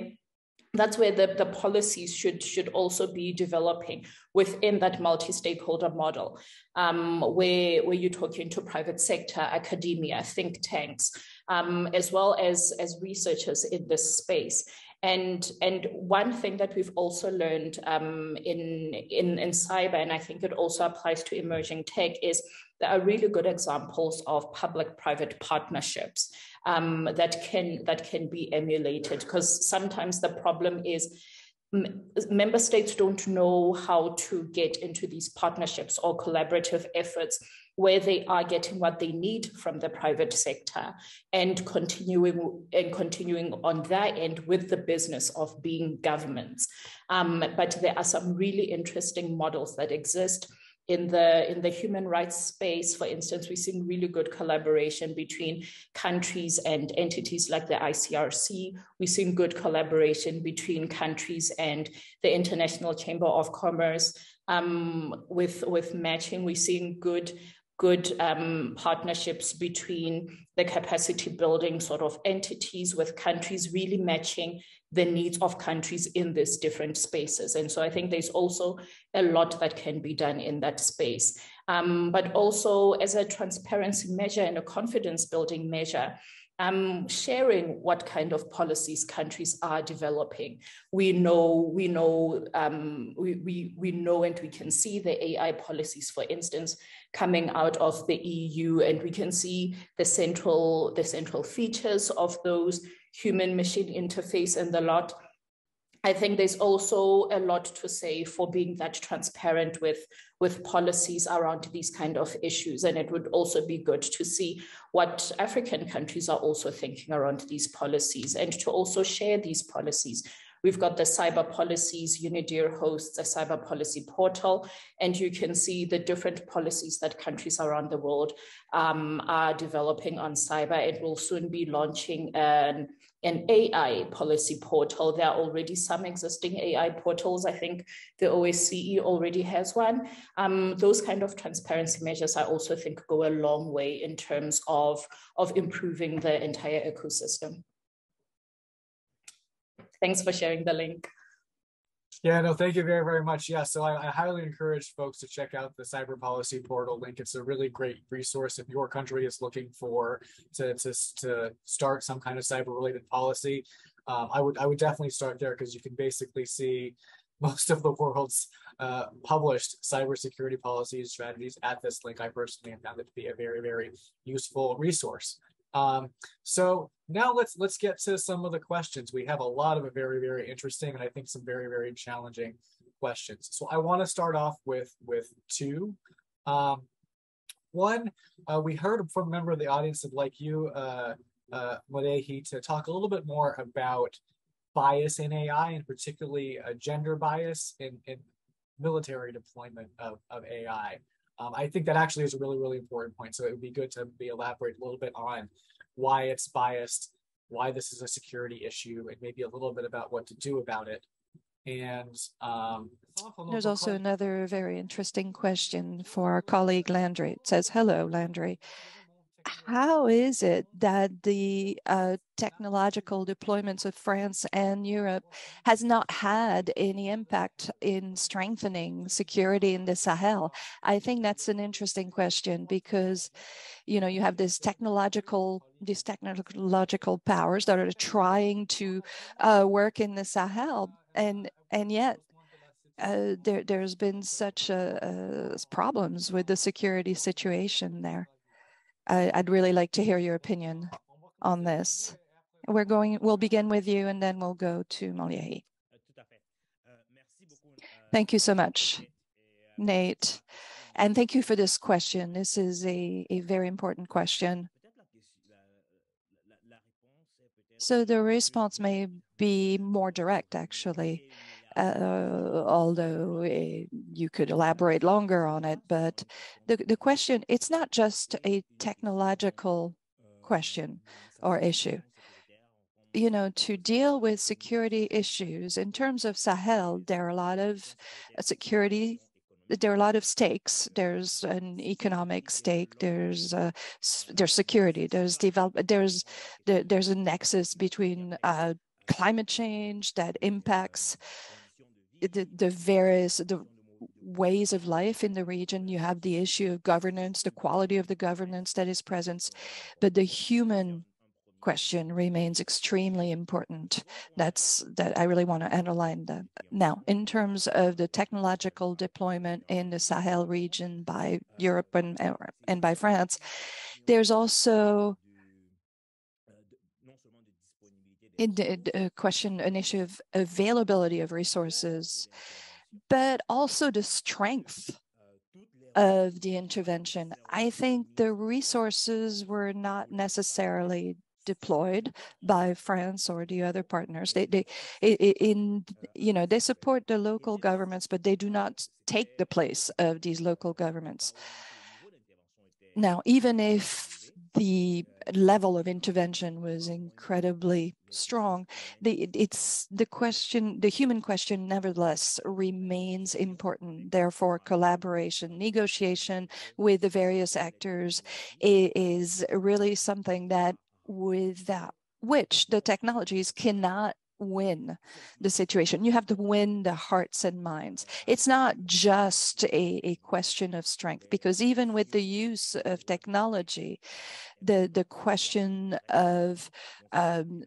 that's where the, the policies should should also be developing within that multi-stakeholder model, um, where, where you're talking to private sector, academia, think tanks, um, as well as, as researchers in this space. And, and one thing that we've also learned um, in, in, in cyber, and I think it also applies to emerging tech, is there are really good examples of public-private partnerships um, that can that can be emulated. Because sometimes the problem is member states don't know how to get into these partnerships or collaborative efforts where they are getting what they need from the private sector and continuing and continuing on that end with the business of being governments. Um, but there are some really interesting models that exist in the in the human rights space for instance we've seen really good collaboration between countries and entities like the icrc we've seen good collaboration between countries and the international chamber of commerce. Um, with with matching we've seen good good um, partnerships between the capacity building sort of entities with countries really matching the needs of countries in these different spaces. And so I think there's also a lot that can be done in that space. Um, but also as a transparency measure and a confidence building measure, um, sharing what kind of policies countries are developing. We know, we know, um, we, we, we know and we can see the AI policies, for instance, coming out of the EU, and we can see the central, the central features of those human machine interface and the lot. I think there's also a lot to say for being that transparent with, with policies around these kind of issues. And it would also be good to see what African countries are also thinking around these policies and to also share these policies We've got the cyber policies, UNIDIR hosts a cyber policy portal, and you can see the different policies that countries around the world um, are developing on cyber. It will soon be launching an, an AI policy portal. There are already some existing AI portals. I think the OSCE already has one. Um, those kind of transparency measures, I also think, go a long way in terms of, of improving the entire ecosystem. Thanks for sharing the link. Yeah, no, thank you very, very much. Yeah, so I, I, highly encourage folks to check out the cyber policy portal link. It's a really great resource if your country is looking for to, to, to start some kind of cyber related policy. Um, I would I would definitely start there because you can basically see most of the world's uh, published cybersecurity policies strategies at this link. I personally have found it to be a very, very useful resource. Um, so now let's let's get to some of the questions. We have a lot of very very interesting and I think some very very challenging questions. So I want to start off with with two. Um, One, uh, we heard from a member of the audience that like you, uh, uh, Moliehi, to talk a little bit more about bias in AI and particularly a gender bias in, in military deployment of, of AI. Um, I think that actually is a really, really important point. So it would be good to be elaborate a little bit on why it's biased, why this is a security issue, and maybe a little bit about what to do about it. And um, there's also another very interesting question for our colleague Landry. It says, hello, Landry how is it that the uh, technological deployments of France and Europe has not had any impact in strengthening security in the Sahel? I think that's an interesting question because, you know, you have this technological, these technological powers that are trying to uh, work in the Sahel, and and yet uh, there, there's been such a, problems with the security situation there. I, would really like to hear your opinion on this. We're going, we'll begin with you and then we'll go to Moliehi. Thank you so much, Nate. And thank you for this question. This is a, a very important question. So the response may be more direct, actually uh, although uh, you could elaborate longer on it. But the, the question, it's not just a technological question or issue. You know, to deal with security issues in terms of Sahel, there are a lot of security there are a lot of stakes. There's an economic stake. There's uh, there's security. There's develop. There's there, there's a nexus between uh, climate change that impacts the, the various the ways of life in the region. You have the issue of governance, the quality of the governance that is present, but the human question remains extremely important. That's that I really want to underline that. Now, in terms of the technological deployment in the Sahel region by Europe and, and by France, there's also in the, uh, question an issue of availability of resources, but also the strength of the intervention. I think the resources were not necessarily deployed by France or the other partners. They, they, in, you know, they support the local governments, but they do not take the place of these local governments. Now, even if the level of intervention was incredibly strong. The, it's the question, the human question, nevertheless, remains important. Therefore, collaboration, negotiation with the various actors is really something that without which the technologies cannot win the situation. You have to win the hearts and minds. It's not just a, a question of strength, because even with the use of technology, the, the question of um,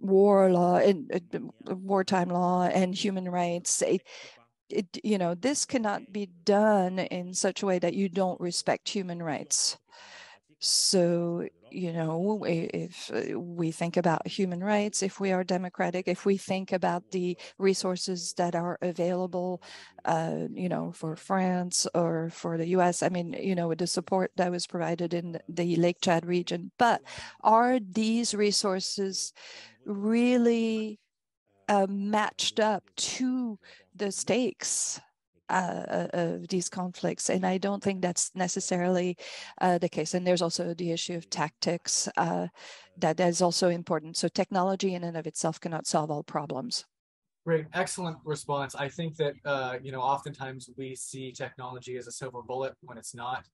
war law and uh, wartime law and human rights, it, it, you know, this cannot be done in such a way that you don't respect human rights. So you know, if uh, we think about human rights, if we are democratic, if we think about the resources that are available, uh, you know, for France or for the US, I mean, you know, with the support that was provided in the Lake Chad region, but are these resources really uh, matched up to the stakes uh, of these conflicts. And I don't think that's necessarily uh, the case. And there's also the issue of tactics uh, that is also important. So technology in and of itself cannot solve all problems. Great, excellent response. I think that uh, you know oftentimes we see technology as a silver bullet when it's not,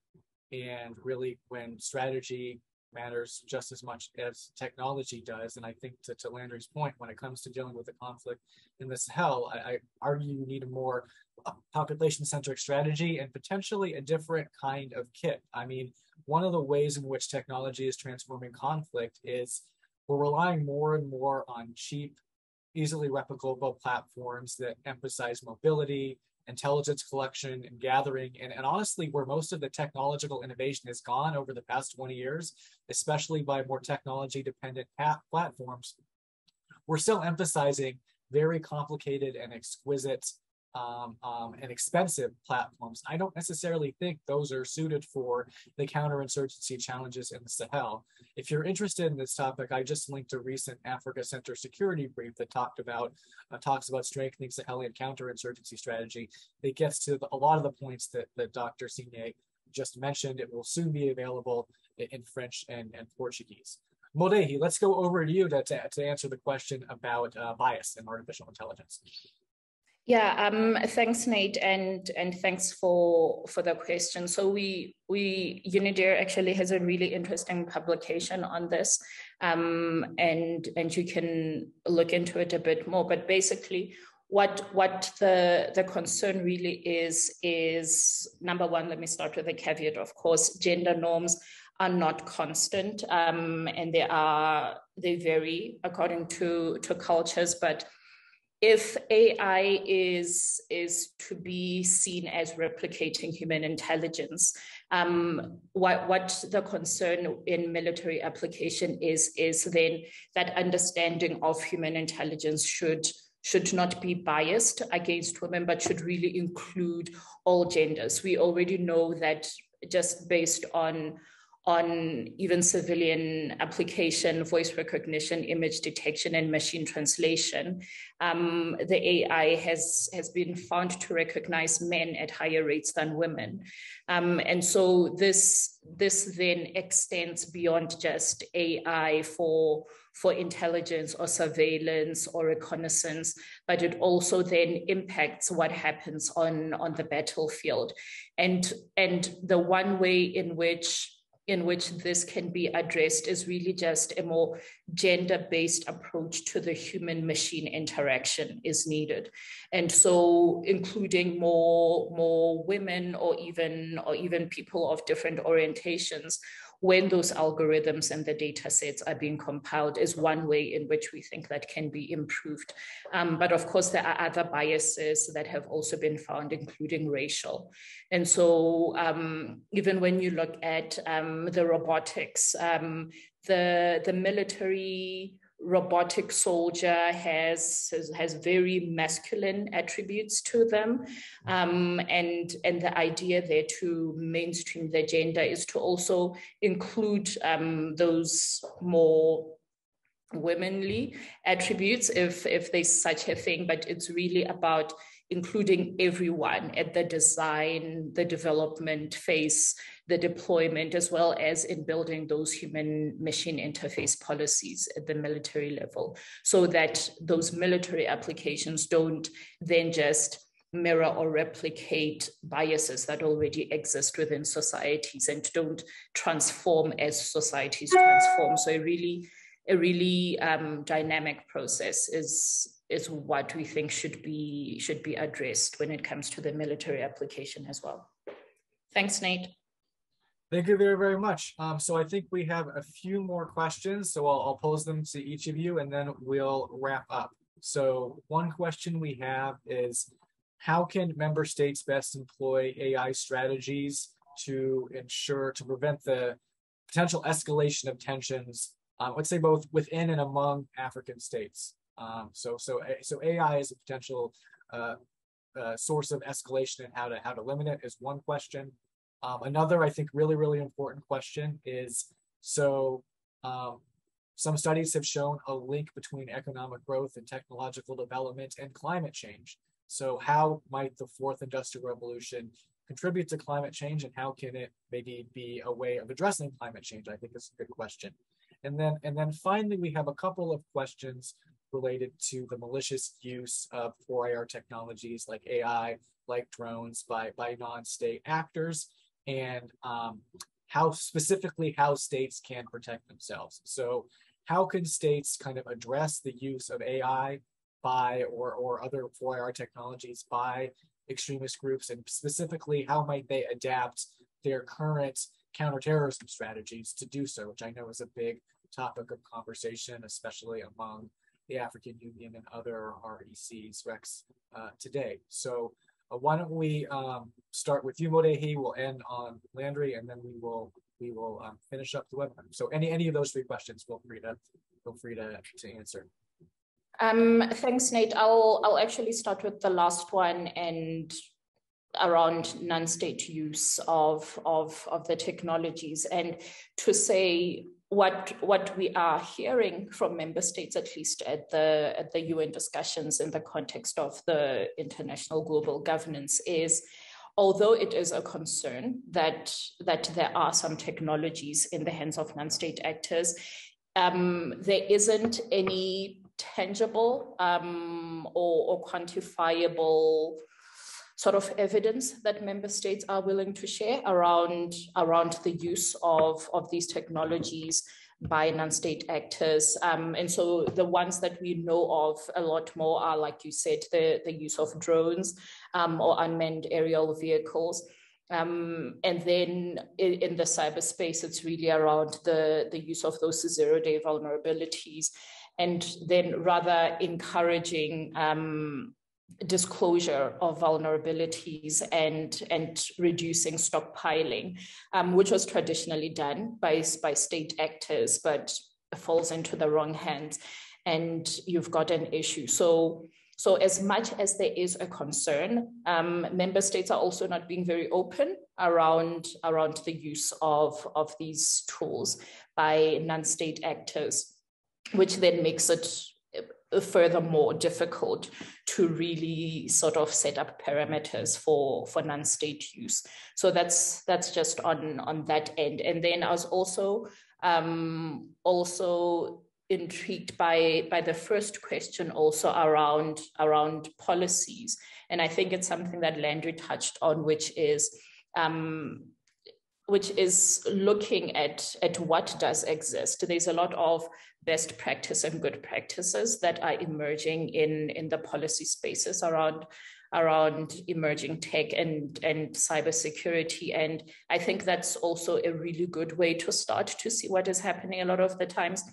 and really when strategy matters just as much as technology does. And I think to, to Landry's point, when it comes to dealing with the conflict in the Sahel, I, I argue you need a more uh, population-centric strategy and potentially a different kind of kit. I mean, one of the ways in which technology is transforming conflict is we're relying more and more on cheap, easily replicable platforms that emphasize mobility, intelligence collection and gathering, and, and honestly, where most of the technological innovation has gone over the past 20 years, especially by more technology dependent platforms, we're still emphasizing very complicated and exquisite um, um, and expensive platforms. I don't necessarily think those are suited for the counterinsurgency challenges in the Sahel. If you're interested in this topic, I just linked a recent Africa Center security brief that talked about uh, talks about strengthening Sahelian counterinsurgency strategy. It gets to the, a lot of the points that, that Dr. Signé just mentioned. It will soon be available in, French and, and Portuguese. Moliehi, let's go over to you to, to, to answer the question about uh, bias in artificial intelligence. Yeah, um, thanks, Nate, and and thanks for for the question. So we we Unidir actually has a really interesting publication on this, um, and and you can look into it a bit more. But basically, what what the the concern really is is number one. Let me start with a caveat. Of course, gender norms are not constant, um, and they are they vary according to to cultures, but if AI is, is to be seen as replicating human intelligence, um, what, what the concern in military application is, is then that understanding of human intelligence should should not be biased against women, but should really include all genders. We already know that just based on on even civilian application, voice recognition, image detection, and machine translation. Um, the AI has, has been found to recognize men at higher rates than women. Um, and so this, this then extends beyond just AI for, for intelligence or surveillance or reconnaissance, but it also then impacts what happens on, on the battlefield. And, and the one way in which in which this can be addressed is really just a more gender-based approach to the human-machine interaction is needed. And so including more, more women or even, or even people of different orientations when those algorithms and the data sets are being compiled is one way in which we think that can be improved. Um, but of course, there are other biases that have also been found, including racial. And so um, even when you look at um, the robotics, um, the, the military robotic soldier has, has, has very masculine attributes to them. Um, and and the idea there to mainstream the gender is to also include um, those more womanly attributes if if there's such a thing. But it's really about including everyone at the design the development phase the deployment as well as in building those human machine interface policies at the military level so that those military applications don't then just mirror or replicate biases that already exist within societies and don't transform as societies transform. So a really a really um, dynamic process is is what we think should be should be addressed when it comes to the military application as well thanks nate Thank you very, very much. Um, so I think we have a few more questions, so I'll, I'll pose them to each of you and then we'll wrap up. So one question we have is, how can member states best employ AI strategies to ensure, to prevent the potential escalation of tensions, uh, let's say both within and among African states? Um, so, so, so AI is a potential uh, uh, source of escalation and how to, how to limit it is one question. Um, another, I think, really, really important question is so um, some studies have shown a link between economic growth and technological development and climate change. So, how might the fourth industrial revolution contribute to climate change, and how can it maybe be a way of addressing climate change? I think is a good question. And then, and then finally, we have a couple of questions related to the malicious use of 4IR technologies like AI, like drones by, by non-state actors and um, how specifically how states can protect themselves. So how can states kind of address the use of AI by or, or other 4IR technologies by extremist groups and specifically how might they adapt their current counterterrorism strategies to do so, which I know is a big topic of conversation, especially among the African Union and other RECs, Rex, uh, today. So uh, why don't we um, start with you, Moliehi? We'll end on Landry, and then we will we will um, finish up the webinar. So any any of those three questions, feel free to feel free to to answer. Um, thanks, Nate. I'll I'll actually start with the last one and around non-state use of, of, of the technologies and to say what what we are hearing from member states, at least at the at the UN discussions in the context of the international global governance, is although it is a concern that that there are some technologies in the hands of non-state actors, um, there isn't any tangible um, or, or quantifiable sort of evidence that member states are willing to share around, around the use of, of these technologies by non-state actors. Um, and so the ones that we know of a lot more are, like you said, the, the use of drones um, or unmanned aerial vehicles. Um, and then in, in, the cyberspace, it's really around the, the use of those zero-day vulnerabilities and then rather encouraging um, disclosure of vulnerabilities and, and reducing stockpiling, um, which was traditionally done by, by state actors, but falls into the wrong hands and you've got an issue. So, so as much as there is a concern, um, member states are also not being very open around, around the use of, of these tools by non-state actors, which then makes it furthermore difficult to really sort of set up parameters for for non-state use. So that's that's just on on that end. And then i was also um also intrigued by by the first question also around around policies. And i think it's something that landry touched on which is um which is looking at, at what does exist. There's a lot of best practice and good practices that are emerging in, in the policy spaces around around emerging tech and, and cybersecurity. And I think that's also a really good way to start to see what is happening. A lot of the times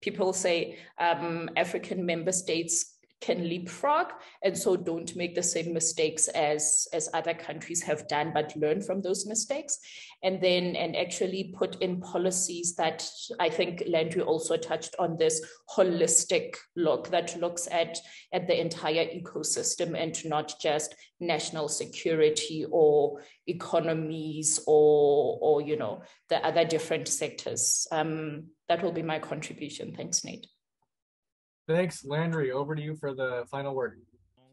people say um, African member states can leapfrog. And so don't make the same mistakes as as other countries have done but learn from those mistakes. And then and actually put in policies that i think landry also touched on this holistic look that looks at at the entire ecosystem and not just national security or economies or or you know the other different sectors. Um, that will be my contribution. Thanks nate Thanks, Landry. Over to you for the final word.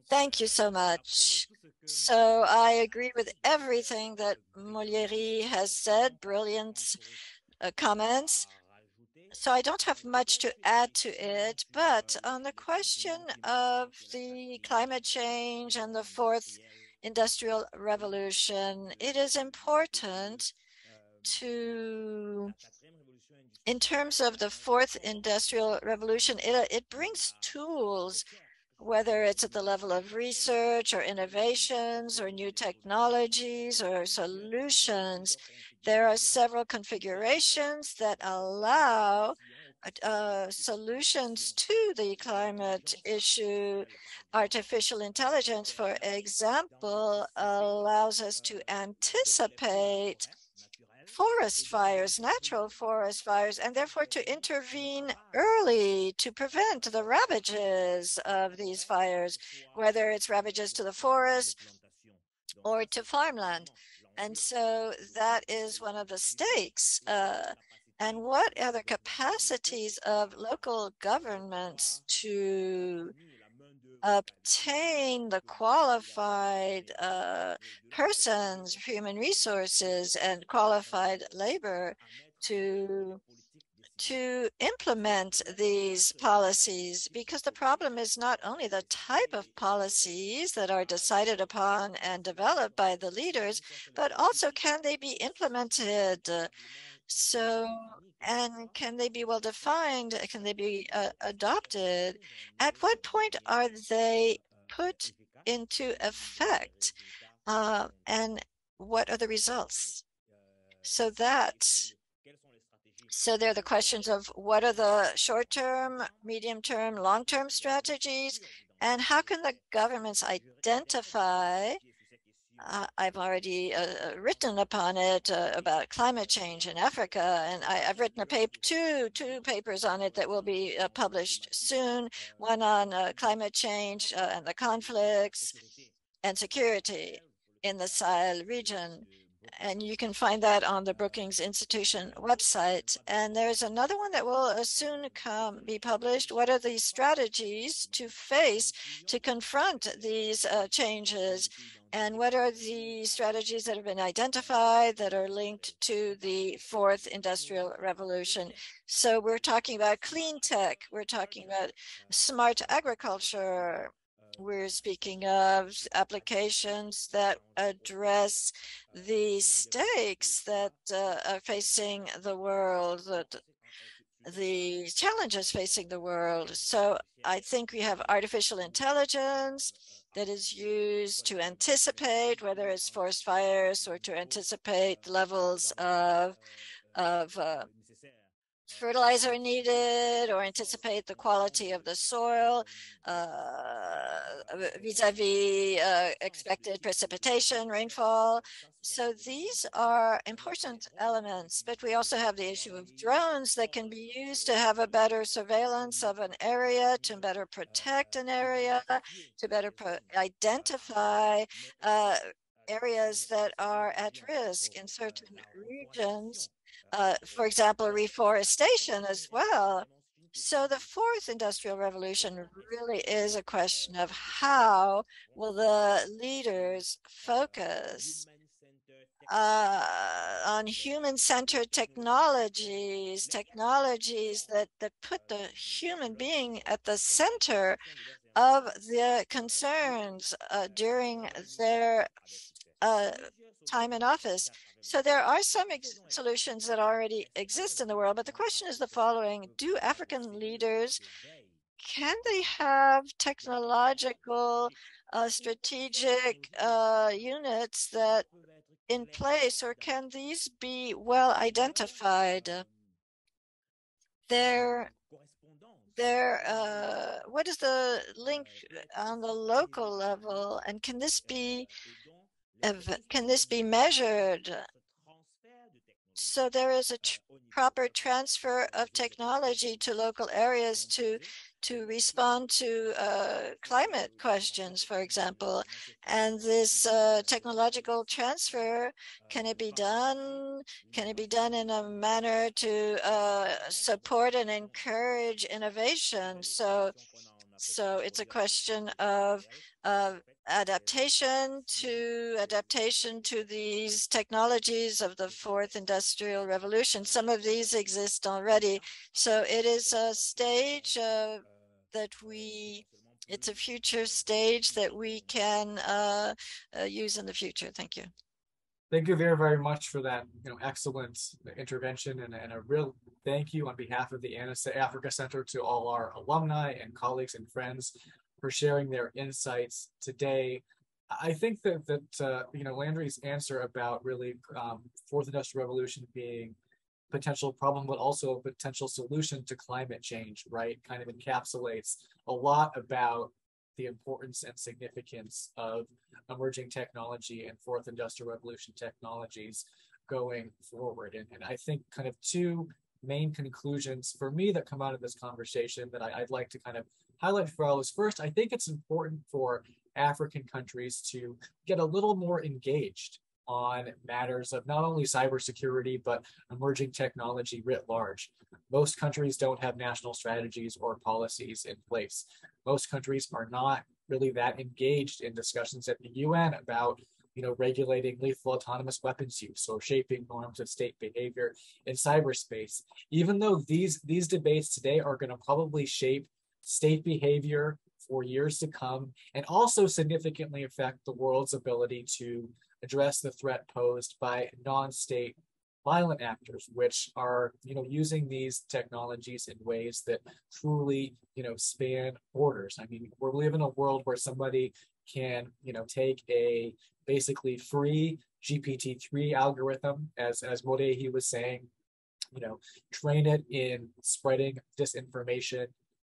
Thank you so much. So I agree with everything that Moliehi has said. Brilliant uh, comments. So I don't have much to add to it, but on the question of the climate change and the fourth industrial revolution, it is important to in terms of the fourth industrial revolution, it, it brings tools, whether it's at the level of research or innovations or new technologies or solutions. There are several configurations that allow uh, solutions to the climate issue. Artificial intelligence, for example, allows us to anticipate forest fires, natural forest fires, and therefore to intervene early to prevent the ravages of these fires, whether it's ravages to the forest or to farmland. And so that is one of the stakes. Uh, and what are the capacities of local governments to obtain the qualified uh, persons, human resources, and qualified labor to to implement these policies because the problem is not only the type of policies that are decided upon and developed by the leaders, but also can they be implemented? So and can they be well defined? Can they be uh, adopted? At what point are they put into effect? Uh, and what are the results? So that, so there are the questions of what are the short-term, medium-term, long-term strategies, and how can the governments identify uh, I've already uh, uh, written upon it uh, about climate change in Africa, and I, have written a paper, two two papers on it that will be uh, published soon. One on uh, climate change and the conflicts and security in the Sahel region, and you can find that on the Brookings Institution website. And there's another one that will soon come be published. What are the strategies to face to confront these changes and what are the strategies that have been identified that are linked to the fourth industrial revolution? So we're talking about clean tech, we're talking about smart agriculture, we're speaking of applications that address the stakes that uh, are facing the world, that the challenges facing the world. So I think we have artificial intelligence, that is used to anticipate whether it's forest fires or to anticipate levels of of uh, fertilizer needed or anticipate the quality of the soil uh, vis-a-vis uh, expected precipitation, rainfall. So these are important elements, but we also have the issue of drones that can be used to have a better surveillance of an area, to better protect an area, to better identify uh, areas that are at risk in certain regions uh, for example, reforestation as well. So the fourth industrial revolution really is a question of how will the leaders focus uh, on human-centered technologies, technologies that, that put the human being at the center of the concerns uh, during their uh, time in office. So there are some solutions that already exist in the world, but the question is the following. Do African leaders, can they have technological, uh, strategic uh, units that in place, or can these be well identified? There, there, uh, what is the link on the local level, and can this be can this be measured? So there is a tr proper transfer of technology to local areas to to respond to uh, climate questions, for example. And this uh, technological transfer, can it be done? Can it be done in a manner to uh, support and encourage innovation? So, so it's a question of adaptation to adaptation to these technologies of the fourth industrial revolution. Some of these exist already. So it is a stage uh, that we, it's a future stage that we can uh, uh, use in the future. Thank you. Thank you very, very much for that, you know, excellent intervention and, and a real thank you on behalf of the ANISA Africa Center to all our alumni and colleagues and friends for sharing their insights today. I think that that uh, you know Landry's answer about really um, fourth industrial revolution being potential problem, but also a potential solution to climate change, right? Kind of encapsulates a lot about the importance and significance of emerging technology and fourth industrial revolution technologies going forward. And, and I think kind of two main conclusions for me that come out of this conversation that I, would like to kind of highlight for all first, I think it's important for African countries to get a little more engaged on matters of not only cybersecurity, but emerging technology writ large. Most countries don't have national strategies or policies in place. Most countries are not really that engaged in discussions at the UN about you know, regulating lethal autonomous weapons use or shaping norms of state behavior in cyberspace. Even though these these debates today are going to probably shape state behavior for years to come, and also significantly affect the world's ability to address the threat posed by non-state violent actors, which are, you know, using these technologies in ways that truly, you know, span borders. I mean, we live in a world where somebody can, you know, take a basically free GPT-3 algorithm, as as Moliehi was saying, you know, train it in spreading disinformation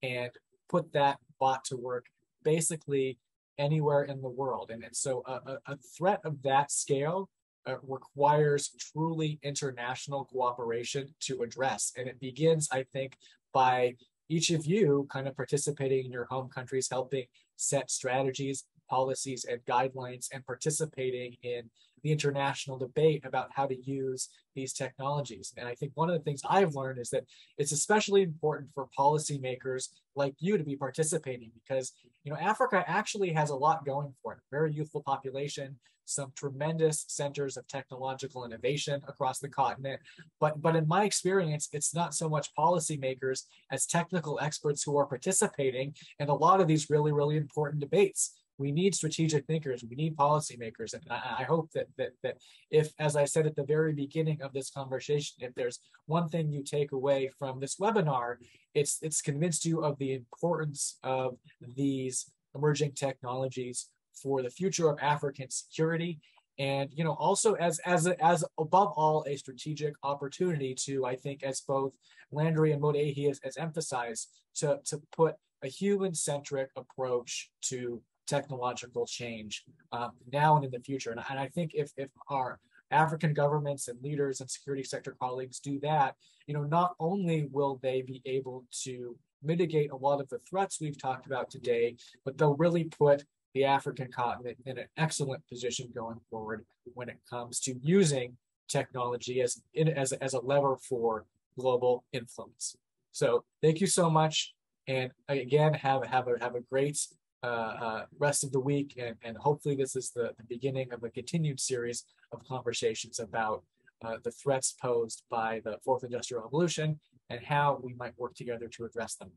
and put that bot to work basically anywhere in the world. And, and so a, a threat of that scale uh, requires truly international cooperation to address. And it begins, I think, by each of you kind of participating in your home countries, helping set strategies, policies, and guidelines, and participating in the international debate about how to use these technologies. And I think one of the things I've learned is that it's especially important for policymakers like you to be participating because you know Africa actually has a lot going for it. Very youthful population, some tremendous centers of technological innovation across the continent. But but in my experience, it's not so much policymakers as technical experts who are participating in a lot of these really, really important debates we need strategic thinkers we need policymakers and I, I, hope that that that if as i said at the very beginning of this conversation if there's one thing you take away from this webinar it's it's convinced you of the importance of these emerging technologies for the future of african security and you know also as as as above all a strategic opportunity to i think as both landry and moliehi has, has emphasized to to put a human centric approach to technological change um, now and in the future. And, and I think if, if our African governments and leaders and security sector colleagues do that, you know, not only will they be able to mitigate a lot of the threats we've talked about today, but they'll really put the African continent in an excellent position going forward when it comes to using technology as as, as a lever for global influence. So thank you so much. And again, have have a have a great uh, uh, rest of the week. And, and hopefully this is the, the beginning of a continued series of conversations about uh, the threats posed by the fourth industrial revolution and how we might work together to address them.